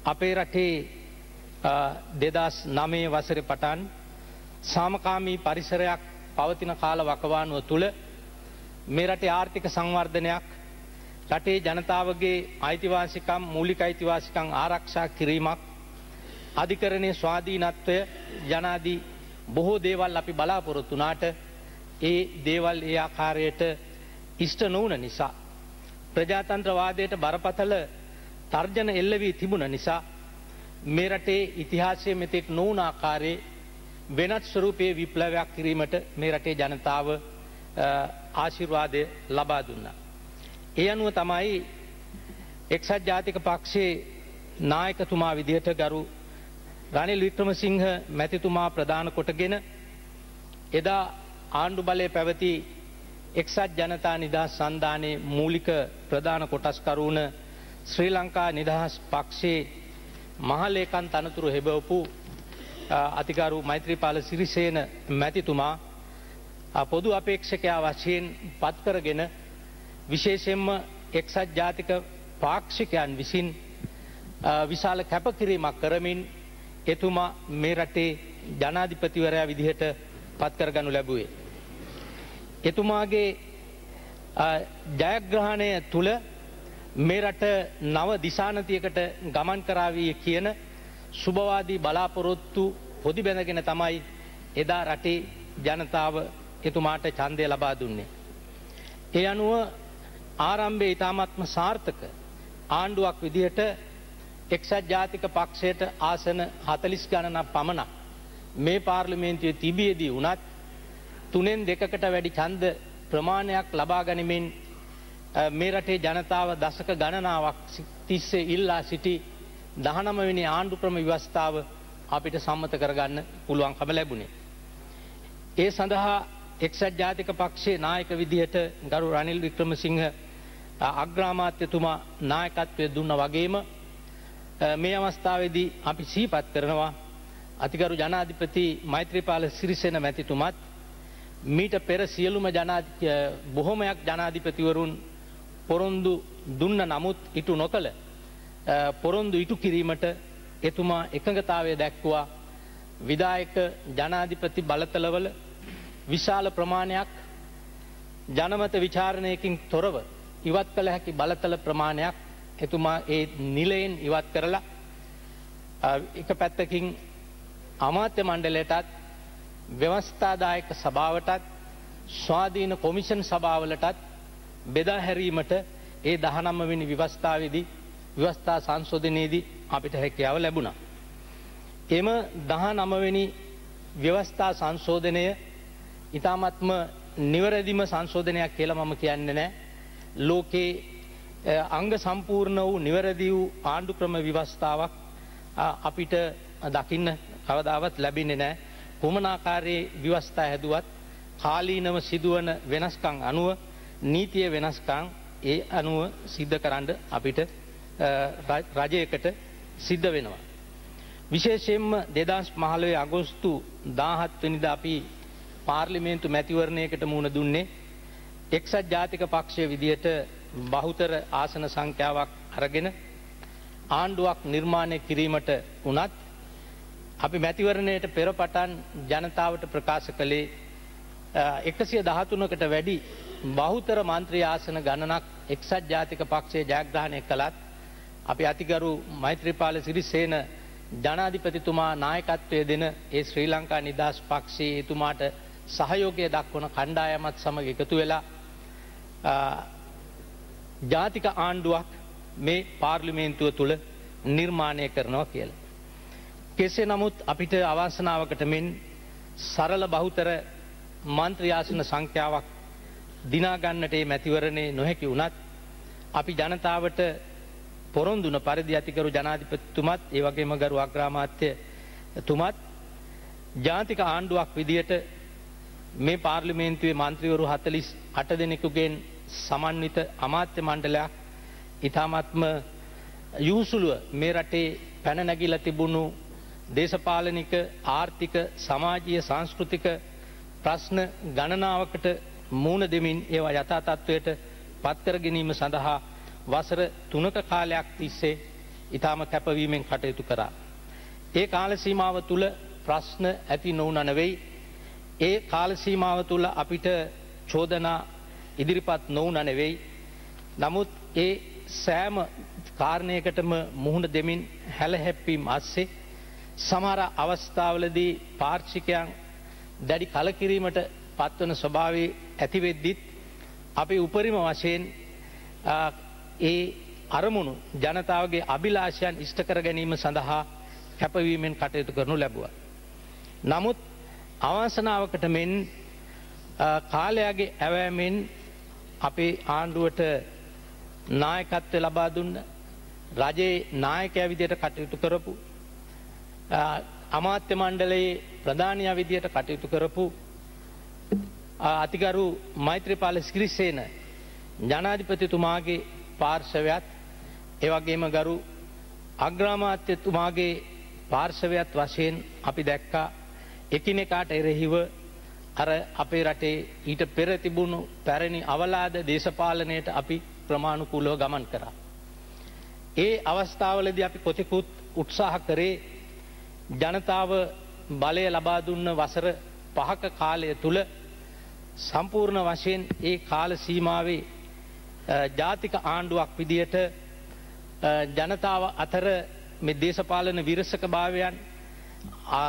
අපේ රටේ දෙදස් නමේ වසර පටන් සාමකාමී පරිසරයක් පවතින කාල වකවානුව තුළ මේ රටේ ආර්ථික සංවර්ධනයක් රටේ ජනතාවගේ අයිතිවාසිකම් මූලික අයිතිවාසිකං ආරක්ෂා කිරීමක් අධිකරණය ස්වාධීනත්වය ජනාදී බොහෝ දේවල් අපි බලාපොරොත්තුනාට ඒ දේවල් ඒ ආකාරයට ඉෂ්ට නොවන නිසා. ප්‍රජාතන්ත්‍රවාදයට බරපතල තර්ජන එල්ලවී තිබුණ නිසා මේ රටේ ඉතිහාසය මෙතෙක් නොවන ආකාරයේ වෙනත් ස්වරූපයේ විප්ලවයක් කිරීමට මේ රටේ ජනතාව ආශිර්වාදය ලබා දුන්න. ඒ අනුව තමයි එක්සත් ජාතික පක්ෂයේ නායකතුමා විදිහට ගරු රනිල් වික්‍රමසිංහ මැතිතුමා ප්‍රධාන කොටගෙන එදා ආණ්ඩු බලය පැවති එක්සත් ජනතා නිදහස් සන්ධානයේ මූලික ප්‍රධාන කොටස්කරුණ ශ්‍රී ලංකා නිදහස් පක්ෂයේ මහලේකන් තනතුරු හෙබවපු අතිකරු මෛත්‍රීපාල සිරිසේන මැතිතුමා පොදු අපේක්ෂකයා වශයෙන් පත්කරගෙන විශේෂෙන්ම එක්සත් ජාතික පාක්ෂිකයන් විසින් විශාල කැපකිරීමක් කරමින් එතුමා මේ රටේ ජනාධිපතිවරයා විදිහට පත්කරගනු ලැබුවේ. එතුමාගේ ජයග්‍රහණය තුළ මේ රට නව දිසානතියකට ගමන් කරාවී කියන සුභවාදී බලාපොරොත්තු පොදි බැඳගෙන තමයි එදා රටේ ජනතාව එතුමාට චන්දය ලබා දුන්නේ. ඒ අනුව ආරම්භය ඉතාමත්ම සාර්ථක ආණ්ඩුවක් විදිහට එක්සත් ජාතික පක්ෂයට ආසන හතලිස් ගණනක් පමණක් මේ පාර්ලිමේන්තුවේ තිබියදී වනත් තුනෙන් දෙකකට වැඩි චන්ද ප්‍රමාණයක් ලබා ගනිමින් මේ රටේ ජනතාව දසක ගණනාවක් තිස්සේ ඉල්ලා සිටි දහනමවෙනි ආණ්ඩු ක්‍රම ව්‍යවස්ථාව අපිට සම්මත කරගන්න පුළුවන්කම ලැබුණේ. ඒ සඳහා එක්සත් ජාතික පක්ෂයේ නායක විදිහට ගරු රනිල් වික්‍රමසිංහ අග්‍රාමාත්‍යතුමා නායකත්වය දුන්න වගේම මේ අවස්ථාවේදී අපි සීපත් කරනවා අතිකරු ජනාධිපති මෛත්‍රීපාල සිරිසෙන මැතිතුමත් මීට පෙර සියලුම බොහොමයක් ජනාධිපතිවරුන් පොරොන්දු දුන්න නමුත් ඉටු නොකළ පොරොන්දු ඉටු කිරීමට එතුමා එකඟතාවය දැක්වා විදායක ජනාධිපති බලතලවල විශාල ප්‍රමාණයක් ජනමත විචාරණයකින් තොරව ඉවත් කළ හැකි බලතල ප්‍රමාණයක් එතුමා ඒ නිලයෙන් ඉවත් කරලා එක පැත්තකින් අමාත්‍ය මණ්ඩලයටත් ව්‍යවස්ථාදායක සභාවටත් ස්වාධීන කොමිෂන් සභාවලටත් බෙදා හැරීමට ඒ දහනම්මවෙනි විවස්ථාවේදී ව්‍යවස්ථා සංශෝධනයේදී අපිට හැකියාව ලැබුණා. එම දහ නමවෙනි ව්‍යවස්ථා සංශෝධනය ඉතාමත්ම නිවරදිම සංශෝධනයක් කියලා මම කියන්න නෑ. ලෝකේ අංග සම්පූර්ණ වූ නිවැරදි වූ ආණ්ඩු ක්‍රම විවස්ථාවක් අපිට දකින්න කවදාවත් ලැබින්නේ නෑ. කුමනාකාරයේ විවස්ථා හැදුවත් කාලීනව සිදුවන වෙනස්කං අනුව නීතිය වෙනස්කං ඒ අනුව සිද්ධ කරන්න අපිට රජයකට සිද්ධ වෙනවා. විශේෂයෙන්ම දෙදස් මහලවේ අගොස්තු දාහත්වනිද අපි පාර්ලිමේන්තු මැතිවරණයකට මුණ දුන්නේ එක්සත් ජාතික පක්ෂය විදියට බහුතර ආසන සංඛ්‍යාවක් අරගෙන ආණ්ඩුවක් නිර්මාණය කිරීමට වනත් අපි මැතිවරණයට පෙරපටන් ජනතාවට ප්‍රකාශ කළේ එකසිය දහතුනකට වැඩි බහුතර මන්ත්‍රී ආසන ගණනක් එක්සත් ජාතික පක්ෂයේ ජයග්‍රහණය කළත් අපි අතිගරු මෛත්‍රීපාල සිරිසේන ජනාධිපතිතුමා නායකත්වය දෙන ඒ ශ්‍රී ලංකා නිදහස් පක්ෂයේ එතුමාට සහයෝගය දක්වන කණ්ඩායමත් සමඟ එකතු වෙලා ජාතික ආණ්ඩුවක් මේ පාර්ලිමේන්තුව තුළ නිර්මාණය කරනවා කියලා. කෙසේ නමුත් අපිට අවාසනාවකට මෙන් සරල බහුතර මන්ත්‍රයාසන සංඛ්‍යාවක් දිනාගන්නට ඒ මැතිවරණය නොහැකි වුණත් අපි ජනතාවට පොරොන්දුන පරිදි ඇතිකරු ජනාධිපතිතුමත් ඒ වගේම ගරු අග්‍රාමාත්‍ය තුමත් ජාතික ආණ්ඩුවක් විදියට මේ පාර්ලිමේන්තුවේ මන්ත්‍රීවරු හතලිස් අට දෙනෙකුගෙන් සමන්විත අමාත්‍ය මණ්ඩලයක් ඉතාමත්ම යුහුසුළුව මේ රටේ පැනනැගිල තිබුණු දේශපාලනික ආර්ථික සමාජීය සංස්කෘතික ප්‍රශ්න ගණනාවකට මූුණ දෙමින් ඒවා යථතත්ත්වයට පත්කර ගැනීම සඳහා වසර තුනක කාලයක් තිස්සේ ඉතාම කැපවීමෙන් කටයුතු කරා. ඒ කාලසීමාව තුළ ප්‍රශ්න ඇති නොවනනවෙයි ඒ කාලසීමාව තුළ අපිට චෝදනා ඉදිරිපත් නොවන නෙවෙයි. නමුත් ඒ සෑම කාරණයකටම මුහුණ දෙමින් හැලහැප්පීම් අස්සේ සමහර අවස්ථාවලදී පාර්ෂිකයන් දැඩි කලකිරීමට පත්වන ස්වභාවේ ඇතිවෙද්දිත් අපි උපරිම වශයෙන් ඒ අරමුණු ජනතාවගේ අභිලාශයන් ඉෂ්ට කර ගැනීම සඳහා කැපවීමෙන් කටයුතු කරනු ලැබුව. නමුත් අවසනාවකට මෙන් කාලයාගේ ඇවෑමෙන් අපේ ආණ්ඩුවට නායකත්වය ලබා දුන්න රජයේ නායකෑ විදියට කටයුතු කරපු අමාත්‍ය මණ්ඩලයේ ප්‍රධානය විදියට කටයුතු කරපු අතිකරු මෛත්‍රපාල ස්ක්‍රිස්සේන ජනාධිපතිතුමාගේ පාර්ශවයත් එවගේම ගරු අග්‍රාමාත්‍යතුමාගේ පාර්ශවයත් වශයෙන් අපි දැක්කා එකිනෙකාට එරෙහිව අර අපේ රටේ ඊට පෙර තිබුණු පැරණි අවලාද දේශපාලනයට අපි ප්‍රමාණුකූලෝ ගමන් කරා. ඒ අවස්ථාවලද අපි කොතෙකුත් උත්සාහ කරේ ජනතාව බලය ලබා දුන්න වසර පහක කාලය තුළ සම්පූර්ණ වශයෙන් ඒ කාල සීමාවේ ජාතික ආණ්ඩුවක් විදියට ජනතාව අතර මෙ දේශපාලන විරසක භාවයන්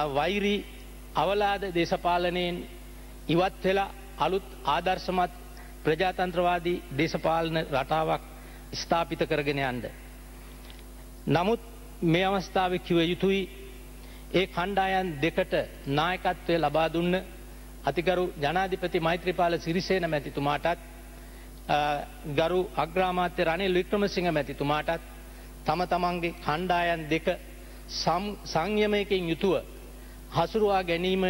වෛරී අවලාද දේශපාලනයෙන් ඉවත් වෙලා අලුත් ආදර්ශමත් ප්‍රජාතන්ත්‍රවාදී දේශපාලන රටාවක් ස්ථාපිත කරගෙන යන්ද. නමුත් මේ අවස්ථාව කිව යුතුයි ඒ කණ්ඩායන් දෙකට නායකත්වය ලබා දුන්න අතිකරු ජනාධිපති මෛත්‍රපාල සිරිසේන මැතිතුමාටත් ගරු අග්‍රාමාත්‍ය රනිල් වික්‍රමසිංහ මැතිතුමාටත් තම තමන්ගේ කණ්ඩායන් දෙක සංයමයකින් යුතුව හසුරුවා ගැනීම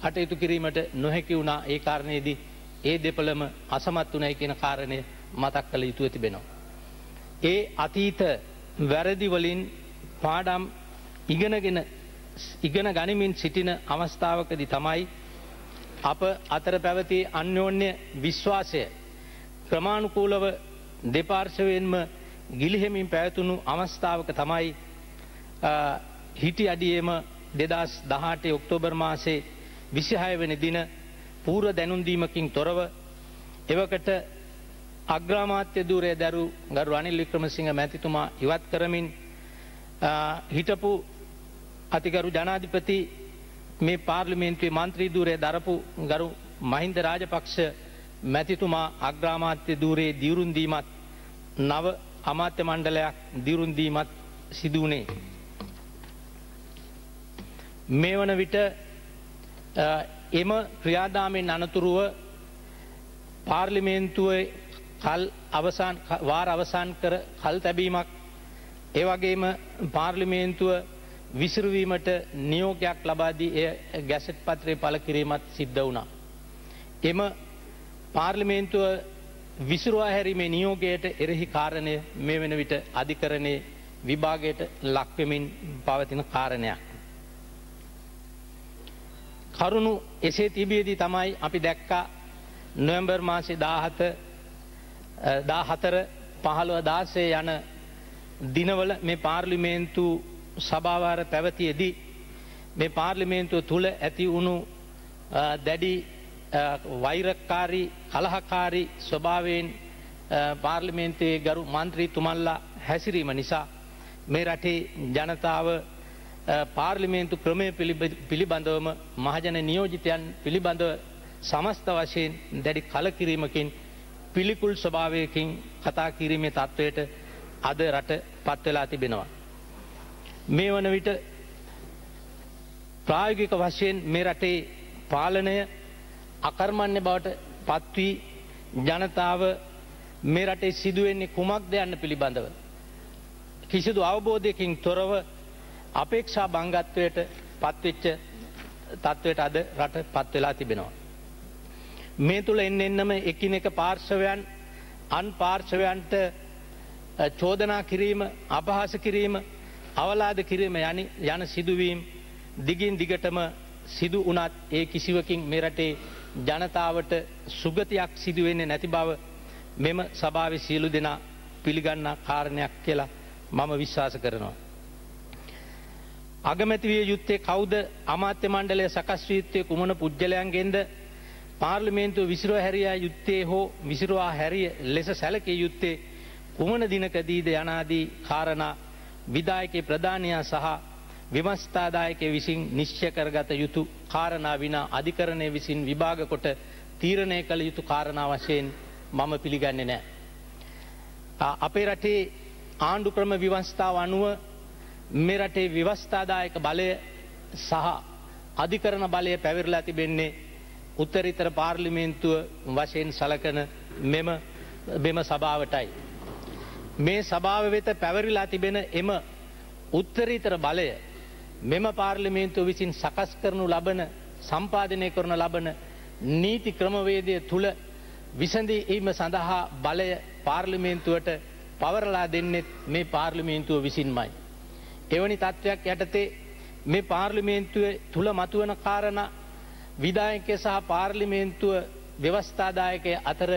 කටයුතු කිරීමට නොහැකි වුණා ඒ කාරණයේදී ඒ දෙපළම අසමත් වනයි කියන කාරණය මතක් කළ යුතුව තිබෙනවා. ඒ අතීත වැරදිවලින් පාඩම් ඉගෙනගෙන ඉගෙන ගනිමින් සිටින අවස්ථාවකදි තමයි අප අතර පැවති අන්‍යෝන්‍ය විශ්වාසය ක්‍රමාණුකූලව දෙපාර්ශවයෙන්ම ගිලිහෙමින් පැවතුණු අවස්ථාවක තමයි හිටි අඩියේම දෙදස් දහටේ ඔක්තෝබර් මාසේ විසිහය වෙන දින පූර්ව දැනුන්දීමකින් තොරව එවකට අග්‍රාමාත්‍ය දූරය දැරු ගරු අනිල් වික්‍රමසිංහ මැතිතුමා ඉවත් කරමින් හිටපු අතිකරු ජනාධිපති මේ පාර්ලිමේන්තුවේ මන්ත්‍රී දූරය දරපු ගරු මහින්ද රාජපක්ෂ මැතිතුමා අග්‍රාමාත්‍ය දූරයේ දියුරුන්දීමත් නව අමාත්‍ය මණ්ඩලයක් දියුරුන්දීමත් සිදුවනේ. මේ වන විට එම ක්‍රියාදාමෙන් අනතුරුව පාර්ලිමේන්තුව කල් අවසාන් වාර අවසාන් කර කල් තැබීමක් ඒවගේම පාර්ලිමේන්තුව විසිරුවීමට නියෝගයක් ලබාදී එය ගැසට් පත්‍රය පල කිරීමත් සිද්ධ වුණා. එම පාර්ලිමේන්තුව විසිරුවා හැරීමේ නියෝගයට එරෙහි කාරණය මේ වෙන විට අධිකරණය විභාගයට ලක්වෙමින් පවතින කාරණයක්. කරුණු එසේ තිබියදී තමයි අපි දැක්කා නොවම්බර් මාසි දාහත දාහතර පහළුව දාසේ යන දිනවල මේ පාර්ලිමේන්තු සභාවාර පැවතියදී මේ පාර්ලිමේන්තුව තුළ ඇති වුණු දැඩි වෛරක්කාරී කලහකාරී ස්වභාවයෙන් පාර්ලිමේන්තයේ ගරු මන්ත්‍රී තුමල්ලා හැසිරීම නිසා මේ රටේ ජනතාව පාර්ලිමේන්තු ක්‍රමය පිළිබඳවම මහජන නියෝජිතයන් පිළිබඳව සමස්ත වශයෙන් දැඩි කලකිරීමකින් පිළිකුල් ස්වභාවයකින් කතා කිරීමේ තත්ත්වයට අද රට පත්වෙලා තිබෙනවා. මේ වන විට ප්‍රායෝගික වශයෙන් මේ රටේ පාලනය අකර්මණ්‍ය බවට පත්වී ජනතාව මේ රටේ සිදුවෙන්නේ කුමක් දෙයන්න පිළිබඳව. කිසිදු අවබෝධයකින් තොරව අපේක්ෂා බංගත්වයට පත්වෙච්ච තත්ත්වයට අද රට පත්වෙලා තිබෙනවා. මේ තුළ එන්න එන්නම එකින එක පාර්ශවයන් අන් පාර්ශවයන්ට චෝදනා කිරීම අපහස කිරීම අවලාද කිරීම යන යන සිදුවීම් දිගින් දිගටම සිදු වනත් ඒ කිසිවකින් මෙරටේ ජනතාවට සුගතියක් සිදුවෙන්නේ නැති බව මෙම සභාව සියලු දෙනා පිළිගන්න කාරණයක් කියලා මම විශ්වාස කරනවා. අගමැතිවිය යුත්තේ කෞද අමාත්‍ය මණ්ඩලය සකස්වීත්තය කුමන පුද්ගලයන්ගෙන්ද පාර්ලිමේන්තුව විසිරුව හැරයා යුත්තේ හෝ විසිරවා හැරිය ලෙස සැලකේ යුත්තේ කුමන දිනකදීද යනාදී කාරණා විදායකේ ප්‍රධානයා සහ විමස්ථාදායකය විසින් නිශ්්‍ය කරගත යුතු කාරණා විනා අධිකරණය විසින් විභාග කොට තීරණය කළ යුතු කාරණා වශයෙන් මම පිළිගන්න නෑ. අපේ රටේ ආණ්ඩු ක්‍රම විවස්ථාව අනුව මේ රටේ විවස්ථාදායක බලය සහ අධිකරණ බලය පැවිරලා තිබෙන්නේ උත්තරිතර පාර්ලිමේන්තුව වශයෙන් සලකන මෙම බෙම සභාවටයි. මේ සභාව වෙත පැවරිලා තිබෙන එම උත්තරීතර බලය මෙම පාර්ලිමේන්තුව විසින් සකස් කරනු ලබන සම්පාධනය කරන ලබන නීති ක්‍රමවේදය තුළ විසඳීම සඳහා බලය පාර්ලිමේන්තුවට පවරලා දෙන්නෙත් මේ පාර්ලිමේන්තුව විසින්මයි. එවැනි තත්ත්වයක් යටතේ මේ පාර්ලිමේන්තුව තුළ මතුවන කාරණ විදායකය සහ පාර්ලිමේන්තුව ව්‍යවස්ථාදායකය අතර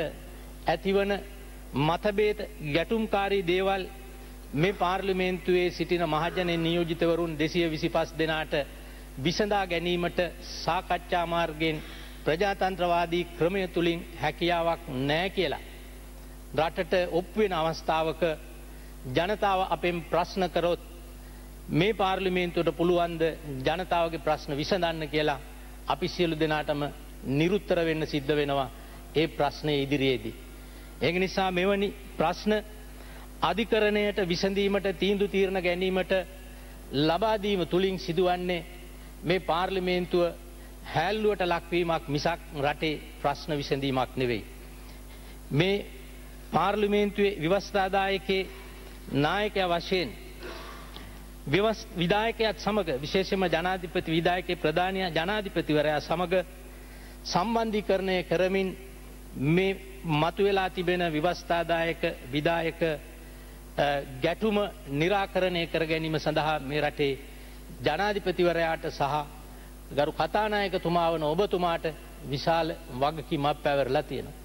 ඇතිවන මතබේත ගැටුම්කාරී දේවල් මේ පාර්ලිමේන්තුවේ සිටින මහජනය නියෝජිතවරුන් දෙසිය විසි පස් දෙනාට විසඳා ගැනීමට සාකච්ඡා මාර්ගයෙන් ප්‍රජාතන්ත්‍රවාදී ක්‍රමය තුළින් හැකියාවක් නෑ කියලා. රටට ඔප්වෙන අවස්ථාවක ජනතාව අපෙන් ප්‍රශ්න කරොත් මේ පාර්ලිමේන්තුවට පුළුවන්ද ජනතාවගේ ප්‍රශ්න විසඳන්න කියලා අපි සියලු දෙනාටම නිරුත්තර වෙන්න සිද්ධ වෙනවා ඒ ප්‍රශ්නය ඉදිරියේදී. ඒක නිසා මෙවැනි ප්‍රශ්න අධිකරණයට විසඳීමට තීන්දු තීරණ ගැනීමට ලබාදීම තුළින් සිදුවන්නේ මේ පාර්ලිමේන්තුව හැල්ලුවට ලක්වීමක් මිසක් රටේ ප්‍රශ්න විසඳීමක් නෙවෙයි. මේ පාර්ලිමේන්තුවේ විවස්ථාදායකේ නායකය වශයෙන් විදායකයත් සමඟ විශේෂම ජනාධිපති විදායකේ ප්‍රධානය ජනාධිපතිවරයා සමඟ සම්බන්ධීකරණය කරමින් මේ මතුවෙලා තිබෙන විවස්ථාදායක විදායක ගැටුම නිරාකරණය කර ගැනීම සඳහා මේ රටේ ජනාධිපතිවරයාට සහ ගරු කතානායකතුමා වන ඔබතුමාට විශාල වගකීමක් පැවරලා තියෙනවා.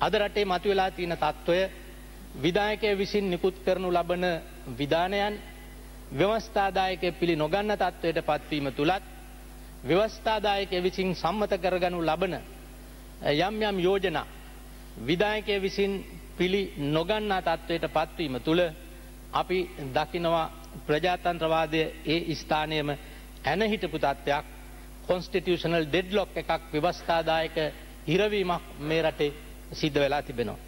අද රටේ මතුවෙලා තියෙන තත්ත්වය විදායකය විසින් නිකුත් කරනු ලබන විධානයන් ව්‍යවස්ථාදායකය පිළි නොගන්න තත්ත්වයට පත්වීම තුළත් ව්‍යවස්ථාදායකය විසින් සම්මත කරගනු ලබන යම් යම් යෝජනා විදායකය විසින් පිළි නොගන්නා තත්ත්වයට පත්වීම තුළ අපි දකිනවා ප්‍රජාතන්ත්‍රවාදය ඒ ස්ථානයම ඇනහිටපු තත්ත්වයක් කොන්ස්ටිටියෂනල් ඩෙඩ්ලොක් එකක් ව්‍යවස්ථාදායක හිරවීමක් මේ රටේ සිද්ධ වෙලා තිබෙනවා.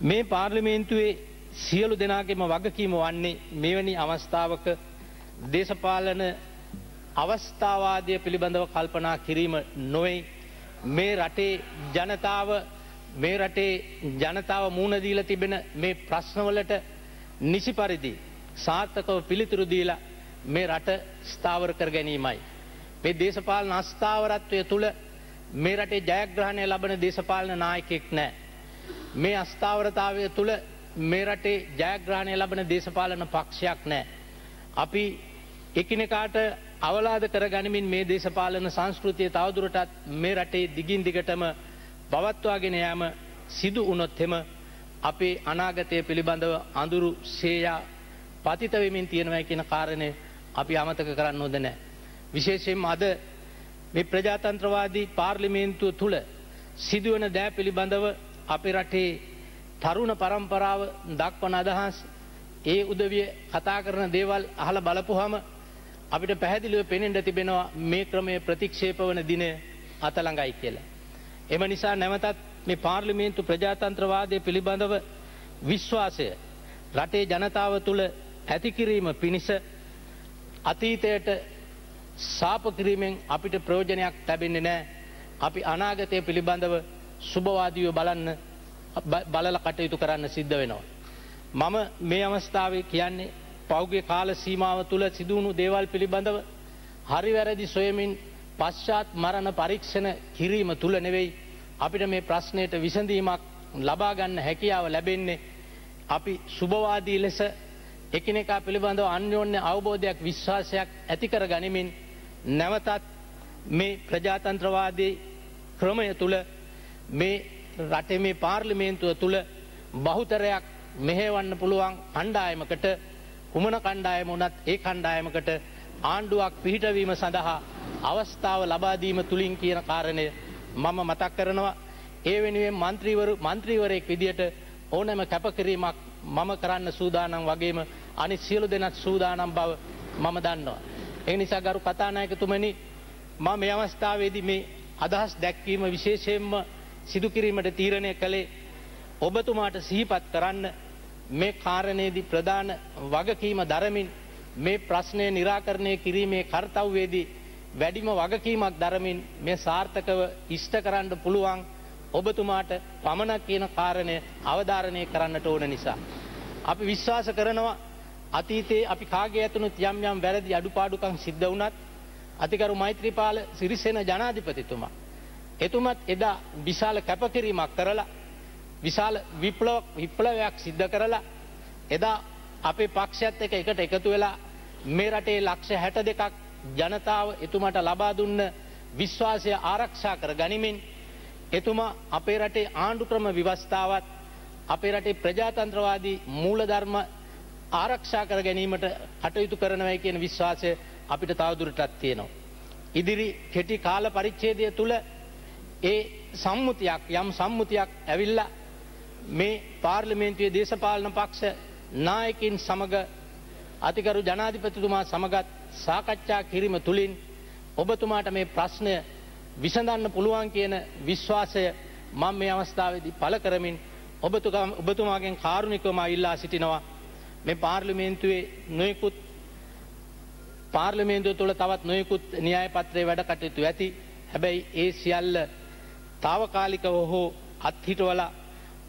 මේ පාර්ලිමේන්තුවේ සියලු දෙනාගේම වගකීම වන්නේ මෙවැනි අවස්ථාවක දේශපාලන අවස්ථාවාදය පිළිබඳව කල්පනා කිරීම නොවෙයි මේ රටේ ජනතාව මේ රටේ ජනතාව මූුණදීල තිබෙන මේ ප්‍රශ්නවලට නිසි පරිදි සාර්ථකව පිළිතුරු දීලා මේ රට ස්ථාවර කර ගැනීමයි. මේ දේශපාලන අස්ථාවරත්වය තුළ මේ රටේ ජයග්‍රහණය ලබන දේශපාලන නායකෙක් නෑ. මේ අස්ථාවරතාවය තුළ මේ රටේ ජයග්‍රහණය ලබන දේශපාලන පක්ෂයක් නෑ. අපි එකිනෙකාට අවලාද කර ගනිමින් මේ දේශපාලන සංස්කෘතිය තවදුරටත් මේ රටේ දිගින් දිගටම පවත්වාගෙන යාම සිදු උනොත්හෙම අපේ අනාගතය පිළිබඳව අඳුරු සේයා පතිතවමින් තියෙනවයි කියන කාරණය අපි අමතක කරන්න හොද නෑ. විශේෂයෙන් අද මේ ප්‍රජාතන්ත්‍රවාදී පාර්ලිමේන්තුව තුළ සිදුවන දෑ පිළිබඳව අපි රටේ තරුණ පරම්පරාව දක්වන අදහස් ඒ උදවිය කතා කරන දේවල් අහල බලපුහම අපිට පැහැදිලිව පෙනෙන්ට තිබෙනවා මේ ක්‍රමය ප්‍රතික්ෂේප වන දිනය අතළඟයි කියලා. එම නිසා නැවතත් මේ පාර්ලිමේන්තු ප්‍රජාතන්ත්‍රවාදය පිළිබඳව විශ්වාසය රටේ ජනතාව තුළ ඇතිකිරීම පිණිස අතීතයට සාපකිරීමෙන් අපිට ප්‍රෝජනයක් තැබෙන්නේ නෑ අපි අනාගතය පිළිබඳව සුභවාදීව බලන්න බලල කටයුතු කරන්න සිද්ධ වෙනවා. මම මේ අවස්ථාවේ කියන්නේ පෞගේ කාල සීමාව තුළ සිදුවුණු දේවල් පිළිබඳව හරි වැරදි සොයමින් පශ්චාත් මරණ පරීක්ෂණ කිරීම තුළ නෙවෙයි අපිට මේ ප්‍රශ්නයට විසඳීමක් ලබාගන්න හැකියාව ලැබෙන්නේ අපි සුභවාදී ලෙස එකිනෙකා පිළිබඳව අන්‍යෝන්‍ය අවබෝධයක් විශ්වාසයක් ඇතිකර ගනිමින් නැවතත් මේ ප්‍රජාතන්ත්‍රවාදී ක්‍රමය තුළ මේ රටේ මේ පාර්ලිමේන්තුව තුළ බහුතරයක් මෙහෙවන්න පුළුවන් කණ්ඩායමකට කුමන කණ්ඩායම වනත් ඒ කණ්ඩායමකට ආණ්ඩුවක් පිහිටවීම සඳහා අවස්ථාව ලබාදීම තුළින් කියන කාරණය මම මතක් කරනවා ඒ වෙනුවෙන් මන්ත්‍රීවරු මන්ත්‍රීවරයෙක් විදියට ඕනෑම කැපකිරීමක් මම කරන්න සූදානම් වගේම අනි සියලු දෙනත් සූදානම් බව මම දන්නවා. ඒ නිසා ගරු කතානායකතුමනි ම මේ අවස්ථාවේදී මේ අදහස් දැක්වීම විශේෂයෙන්ම සිදුකිරීමට තීරණය කළේ ඔබතුමාට සිහිපත් කරන්න මේ කාරණයේදී ප්‍රධාන වගකීම දරමින් මේ ප්‍රශ්නය නිරාකරණය කිරීමේ කර්තව්වේදී වැඩිම වගකීමක් දරමින් මේ සාර්ථකව ඉෂ්ට කරන්න පුළුවන් ඔබතුමාට පමණක් කියන කාරණය අවධාරණය කරන්නට ඕන නිසා. අපි විශ්වාස කරනවා අතීතයේ අපි කාගේ ඇතුනුත් යම් යම් වැරදි අඩුපාඩුකං සිද්ධ වනත් අතිකරු මෛත්‍රීපාල සිරිසෙන ජනාධිපතිතුමා. එතුමත් එදා විශාල කැපකිරීමක් කරලා විශාල විප්ලව විප්ලවයක් සිද්ධ කරලා එදා අපේ පක්ෂත් එක එකට එකතු වෙලා මේ රටේ ලක්ෂ හැට දෙකක් ජනතාව එතුමට ලබා දුන්න විශ්වාසය ආරක්ෂා කර ගනිමින් එතුමා අපේ රටේ ආණ්ඩුක්‍රම විවස්ථාවත් අපේ රටේ ප්‍රජාතන්ත්‍රවාදී මූලධර්ම ආරක්ෂා කර ගැනීමට කටයුතු කරනවයි කියන විශ්වාසය අපිට තවදුරටත් තියෙනවා. ඉදිරි කෙටි කාල පරිච්චේදය තුළ ඒ සම්මුතියක් යම් සම්මුතියක් ඇවිල්ල මේ පාර්ලිමේන්තුවේ දේශපාලන පක්ෂ නායකින් සමග අතිකරු ජනාධිපතිතුමා සමගත් සාකච්ඡා කිරීම තුළින් ඔබතුමාට මේ ප්‍රශ්නය විසඳන්න පුළුවන් කියන විශ්වාසය මං මේ අවස්ථාවේදී පල කරමින් ඔබතුමාගෙන් කාරුණිකවම ඉල්ලා සිටිනවා. මේ පාර්ලිමේන්තුවේ නොයකුත් පාර්ලිමේන්තුව තුළ තවත් නොයකුත් න්‍යාය පත්‍රය වැඩ කටයුතු ඇති. හැබැයි ඒ සියල්ල තාවකාලිකව හෝ අත්හිටවල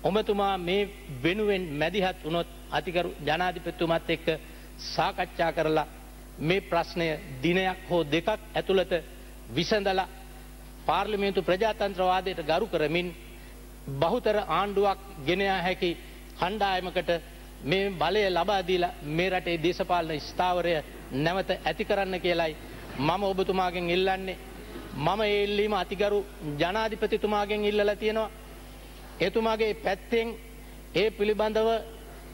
ඔබතුමා මේ වෙනුවෙන් මැදිහත් වනොත් අතිකරු ජනාධිපත්තුමත් එක්ක සාකච්ඡා කරලා මේ ප්‍රශ්නය දිනයක් හෝ දෙකක් ඇතුළත විසඳල පාර්ලිමේන්තු ප්‍රජාතන්ත්‍රවාදයට ගරු කරමින් බහුතර ආණ්ඩුවක් ගෙනයා හැකි කණ්ඩායමකට මේ බලය ලබාදීලා මේ රටේ දේශපාලන ස්ථාවරය නැවත ඇති කරන්න කියලයි මම ඔබතුමාගෙන් ඉල්ලන්නේ. මම එල්ලීම අතිගරු ජනාධිපතිතුමාගෙන් ඉල්ලල තියෙනවා. එතුමාගේ පැත්තෙන් ඒ පිළිබඳව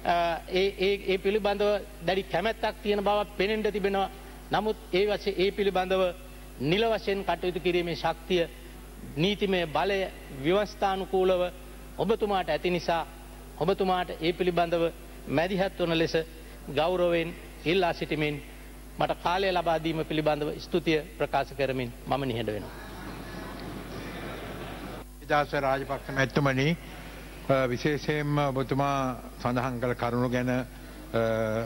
ඒ පිළිබඳව දැඩි කැමැත්තක් තියෙන බව පෙනෙන්ට තිබෙනවා නමුත් ඒ වශ ඒ පිළිබඳව නිල වශයෙන් කටයුතු කිරීමේ ශක්තිය නීතිමය බලය ව්‍යවස්ථානුකූලව ඔබතුමාට ඇති නිසා ඔබතුමාට ඒ පිළිබඳව මැදිහත් වන ලෙස ගෞරවෙන් ඉල්ලා සිටිමින් මට කාලය ලබාදීම පිළිබඳව ස්තුතිය ප්‍රකාශ කරමින් මම නිහඬ වෙනවා. ඉදාස රාජපක්ෂ මැත්තුමනි විශේෂයෙන්ම ඔබතුමා සඳහන් කළ කරුණු ගැන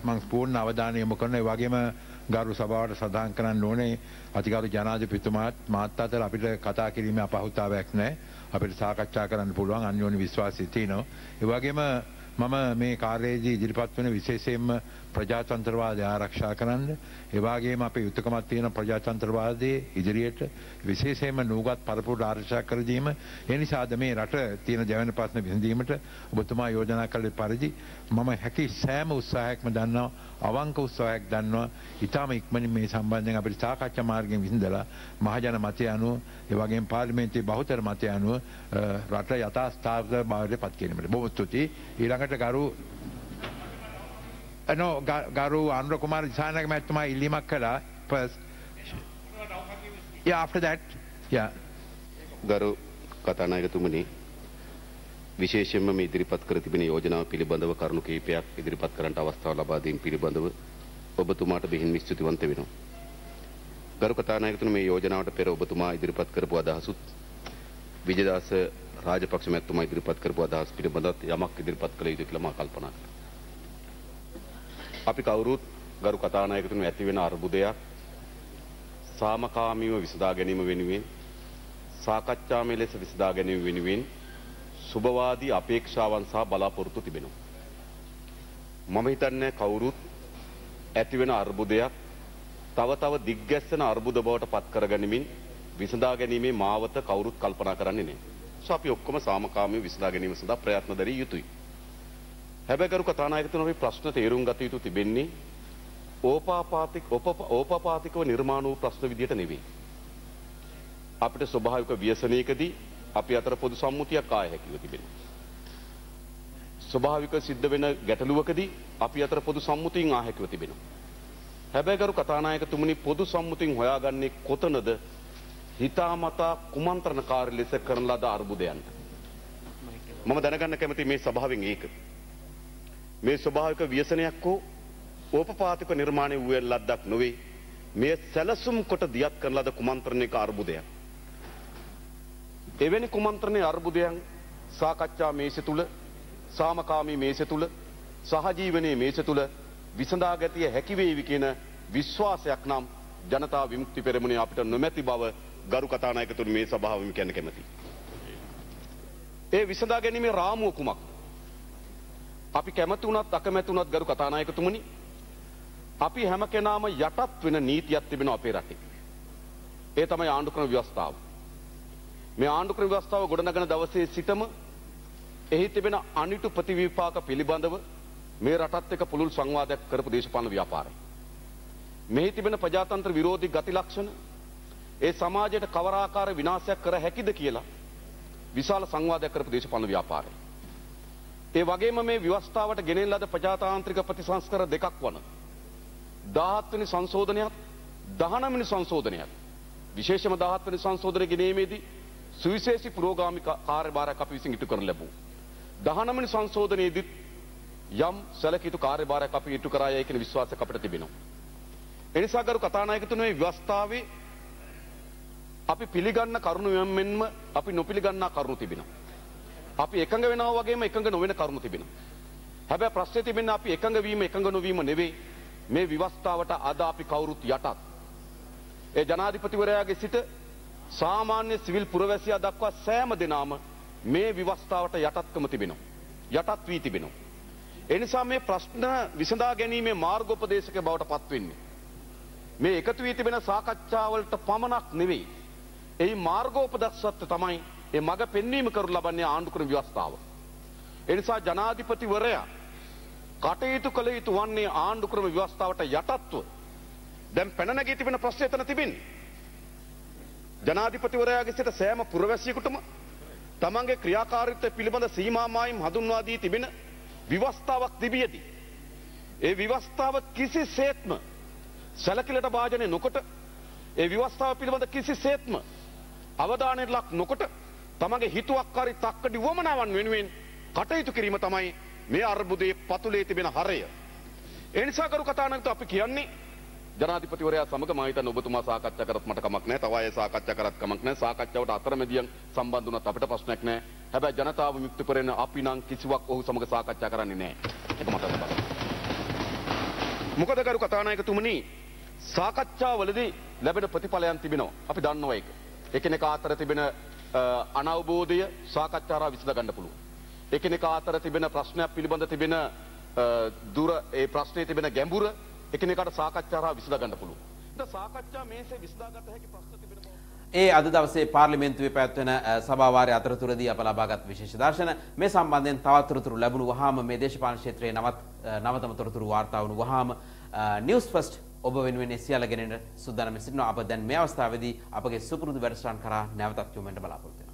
මං පූර්ණ අවධානය යොමු කරන වගේම ගරු සභාවට සඳහන් කරන්න ඕනේ අතිකරු ජනාධිපතිතුමාත් මාත් අතර අපිට කතා කිරීම අපහුතාවයක් නෑ අපිට සාකච්ඡා කරන්න පුළුවන් අන්‍යෝනි විශ්වාසය තියෙනවා. ඒ වගේම මම මේ කාර්යයේදී ඉදිරිපත් වන විශේෂයෙන්ම ප්‍රජාතන්ත්‍රවාදය ආරක්ෂා කරන්න ඒවාගේම අප යුත්තකමත් තියෙන ප්‍රජාතන්ත්‍රවාදයේ ඉදිරියට විශේෂයෙන්ම නූගත් පරපුරට ආරක්ෂා කරදීම එනිසාද මේ රට තියෙන ජවන ප්‍රශ්න විසඳීමට ඔබතුමා යෝජනා කළ පරිදි මම හැකි සෑම උත්සාහයක්ම දන්නවා අවංක උත්සාහයක් දන්නවා. ඉතාම ඉක්මනින් මේ සම්බන්ධයෙන් අපිට සාකච්ඡා මාර්ගයෙන් විසඳලා මහජන මතය අනුව ඒ වගේම පාර්ලිමේන්තුවේ බහුතර මතය අනුව රට යථා ස්ථාවර බවට පත් කිරීමට. බොහොම ස්තුතියි. ඊළඟට ගරු no, ගරු අනුර කුමාර දිසානක මැතිතුමා ඉල්ලීමක් කළා first. Yeah, after that, yeah. ගරු කතානායකතුමනි විශේෂයෙන්ම මේ ඉදිරිපත් කර තිබෙන යෝජනාව පිළිබඳව කරුණු කිහිපයක් ඉදිරිපත් කරන්නට අවස්ථාව ලබා දීම පිළිබඳව ඔබතුමාට බෙහෙන් ස්තුතිවන්ත වෙනවා. ගරු කතානායකතුමනි මේ යෝජනාවට පෙර ඔබතුමා ඉදිරිපත් කරපු අදහසුත් විජයදාස රාජපක්ෂ මැතිතුමා ඉදිරිපත් කරපු අදහස් පිළිබඳව යමක් ඉදිරිපත් කළ යුතු කියලා මා කල්පනා කරනවා. අපි කවුරුත් ගරු කතානායකතුමනි ඇති වෙන අර්බුදයක් සාමකාමීව විසඳා ගැනීම වෙනුවෙන් සාකච්ඡාමය ලෙස විසඳා ගැනීම වෙනුවෙන් සුභවාදී අපේක්ෂාවන් සහ බලාපොරොත්තු තිබෙනවා. මම හිතන්නේ කවුරුත් ඇතිවෙන අර්බුදයක් තව තව දිග්ගැස්සෙන අර්බුද බවට පත් කරගනිමින් විසඳා ගැනීමේ මාවත කවුරුත් කල්පනා කරන්නේ නෑ. සෝ අපි ඔක්කොම සාමකාමීව විසඳා ගැනීම සඳහා ප්‍රයත්න දරිය යුතුයි. හැබැයි ගරු කතානායකතුමනි අපි ප්‍රශ්න තේරුම් ගත යුතු තිබෙන්නේ ඕපාපාතික ඕපපාතිකව නිර්මාණ වූ ප්‍රශ්න විදියට නෙවෙයි. අපිට ස්වභාවික ව්‍යසනයකදී අපි අතර පොදු සම්මුතියක් ආය හැකිව තිබෙනවා. ස්වභාවික සිද්ධ වෙන ගැටලුවකදී අපි අතර පොදු සම්මුතියෙන් ආ හැකිව තිබෙනවා. හැබැයි ගරු කතානායකතුමනි පොදු සම්මුතියෙන් හොයාගන්නේ කොතනද හිතාමතා කුමන්ත්‍රණකාරී ලෙස කරන ලද අර්බුදයන්ට. මම දැනගන්න කැමති මේ සභාවෙන් ඒක. මේ ස්වභාවික ව්‍යසනයක් හෝ ඕපපාතික නිර්මාණය වූ ලද්දක් නොවේ. මේ සැලසුම් කොට දියත් කරන ලද කුමන්ත්‍රණයක අර්බුදයක්. එවැනි කුමන්ත්‍රණය අර්බුදයන් සාකච්ඡා මේසෙ තුළ සාමකාමී මේසෙ තුළ සහජීවනයේ මේසෙ තුළ විසඳා ගැතිය හැකිවේවි කියන විශ්වාසයක් නම් ජනතා විමුක්ති පෙරමුණේ අපිට නොමැති බව ගරු කතානායකතුන් මේ සභාවම කියන්න කැමති. ඒ විසඳා ගැනීමේ රාමුව කුමක්. අපි කැමති වුණත් අකමැති වුණත් ගරු කතානායකතුමනි අපි හැම කෙනාම යටත් වෙන නීතියක් තිබෙන අපේ රටේ. ඒ තමයි ආණ්ඩුක්‍රම ව්‍යවස්ථාව. මේ ආණ්ඩුක්‍රම ව්‍යවස්ථාව ගොඩනගන දවසේ සිටම එහි තිබෙන අනිටු ප්‍රතිවිපාක පිළිබඳව මේ රටත් එක්ක පුළුල් සංවාදයක් කරපු දේශපාලන ව්‍යාපාරය. මෙහි තිබෙන ප්‍රජාතන්ත්‍ර විරෝධී ගති ලක්ෂණ ඒ සමාජයට කවරාකාර විනාශයක් කර හැකිද කියලා විශාල සංවාදයක් කරපු දේශපාලන ව්‍යාපාරය. ඒ වගේම මේ ව්‍යවස්ථාවට ගෙනෙන ලද ප්‍රජාතාන්ත්‍රික ප්‍රතිසංස්කර දෙකක් වන 17 වෙනි සංශෝධනයත් 19 වෙනි සංශෝධනයත් විශේෂම 17 වෙනි සංශෝධනය ගෙනීමේදී සුවිශේෂී පුරෝගාමී කාර්යභාරයක් අපි විසින් ඉටු කරන ලැබුවා. 19 වෙනි සංශෝධනයේදීත් යම් සැලකියුතු කාර්යභාරයක් අපි ඉටු කරා යයි කියන විශ්වාසයක් අපිට තිබෙනවා. එනිසා ගරු කතානායකතුමනි මේ ව්‍යවස්ථාවේ අපි පිළිගන්න කරුණු මෙන්ම අපි නොපිළිගන්නා කරුණු තිබෙනවා. අපි එකඟ වෙනවා වගේම එකඟ නොවන කරුණු තිබෙනවා. හැබැයි ප්‍රශ්නේ තිබෙන්නේ අපි එකඟ වීම එකඟ නොවීම නෙවෙයි මේ විවස්ථාවට අද අපි කවුරුත් යටත්. ඒ ජනාධිපතිවරයාගේ සිට සාමාන්‍ය සිවිල් පුරවැසියා දක්වා සෑම දෙනාම මේ විවස්ථාවට යටත්කම තිබෙනවා. යටත් වී තිබෙනවා. එනිසා මේ ප්‍රශ්න විසඳා ගැනීමේ මාර්ගෝපදේශක බවට පත්වෙන්නේ. මේ එකතු වී තිබෙන සාකච්ඡාවලට පමණක් නෙවෙයි. එහි මාර්ගෝපදක්ෂත්ව තමයි ඒ මඟ පෙන්වීම කරු ලබන්නේ ආණ්ඩුක්‍රම ව්‍යවස්ථාව. එනිසා ජනාධිපතිවරයා කටයුතු කළ යුතු වන්නේ ආණ්ඩුක්‍රම ව්‍යවස්ථාවට යටත්ව දැන් පැන නැගී තිබෙන ප්‍රශ්නය එතන තිබෙන්නේ. ජනාධිපතිවරයාගේ සිට සෑම පුරවැසියෙකුටම තමන්ගේ ක්‍රියාකාරීත්වය පිළිබඳ සීමා මායිම් හඳුන්වා දී තිබෙන විවස්ථාවක් තිබියදී ඒ විවස්ථාව කිසිසේත්ම සැලකිලට භාජනය නොකොට ඒ විවස්ථාව පිළිබඳ කිසිසේත්ම අවධානයට ලක් නොකොට තමගේ හිතුවක්කාරි තක්කඩි වමනාවන් වෙනුවෙන් කටයුතු කිරීම තමයි මේ අර්බුදයේ පතුලේ තිබෙන හරය. එනිසා කරු කතානකතු අපි කියන්නේ ජනාධිපතිවරයා සමග මම හිතන්නේ ඔබතුමා සාකච්ඡා කරත් මට කමක් නැහැ. තව අය සාකච්ඡා කරත් කමක් නැහැ. සාකච්ඡාවට අතරමැදියන් සම්බන්ධ වුණත් අපිට ප්‍රශ්නයක් නැහැ. හැබැයි ජනතාව විමුක්ති කරගෙන අපි නම් කිසිවක් ඔහු සමග සාකච්ඡා කරන්නේ නැහැ. ඒක මතක තබන්න. මොකද කරු කතානායකතුමනි සාකච්ඡාවලදී ලැබෙන ප්‍රතිඵලයන් තිබෙනවා. අපි දන්නවා ඒක. එකිනෙකා අතර තිබෙන අනවබෝධය සාකච්ඡාරා විසඳ ගන්න පුළුවන්. එකිනෙකා අතර තිබෙන ප්‍රශ්නයක් පිළිබඳ තිබෙන දුර ඒ ප්‍රශ්නයේ තිබෙන ගැඹුර එකිනෙකාට සාකච්ඡාරා විසඳ ගන්න පුළුවන්. ද සාකච්ඡා මේසේ විසඳාගත හැකි ප්‍රශ්න තිබෙන බව ඒ අද දවසේ පාර්ලිමේන්තුවේ පැවැත්වෙන සභාවාරය අතරතුරදී අප ලබාගත් විශේෂ දර්ශන මේ සම්බන්ධයෙන් තවත් තොරතුරු ලැබුණු වහාම මේ දේශපාලන ක්ෂේත්‍රයේ නවත් නවතම තොරතුරු වාර්තා වුණු වහාම නිවුස් ෆස්ට් ඔබ වෙනුවෙන් සියල්ල ගෙනෙන සූදානම් සිටිනවා. අප දැන් මේ අවස්ථාවේදී අපගේ සුපුරුදු වැඩසටහන් කරා නැවතත් යොමුවෙන්න බලාපොරොත්තු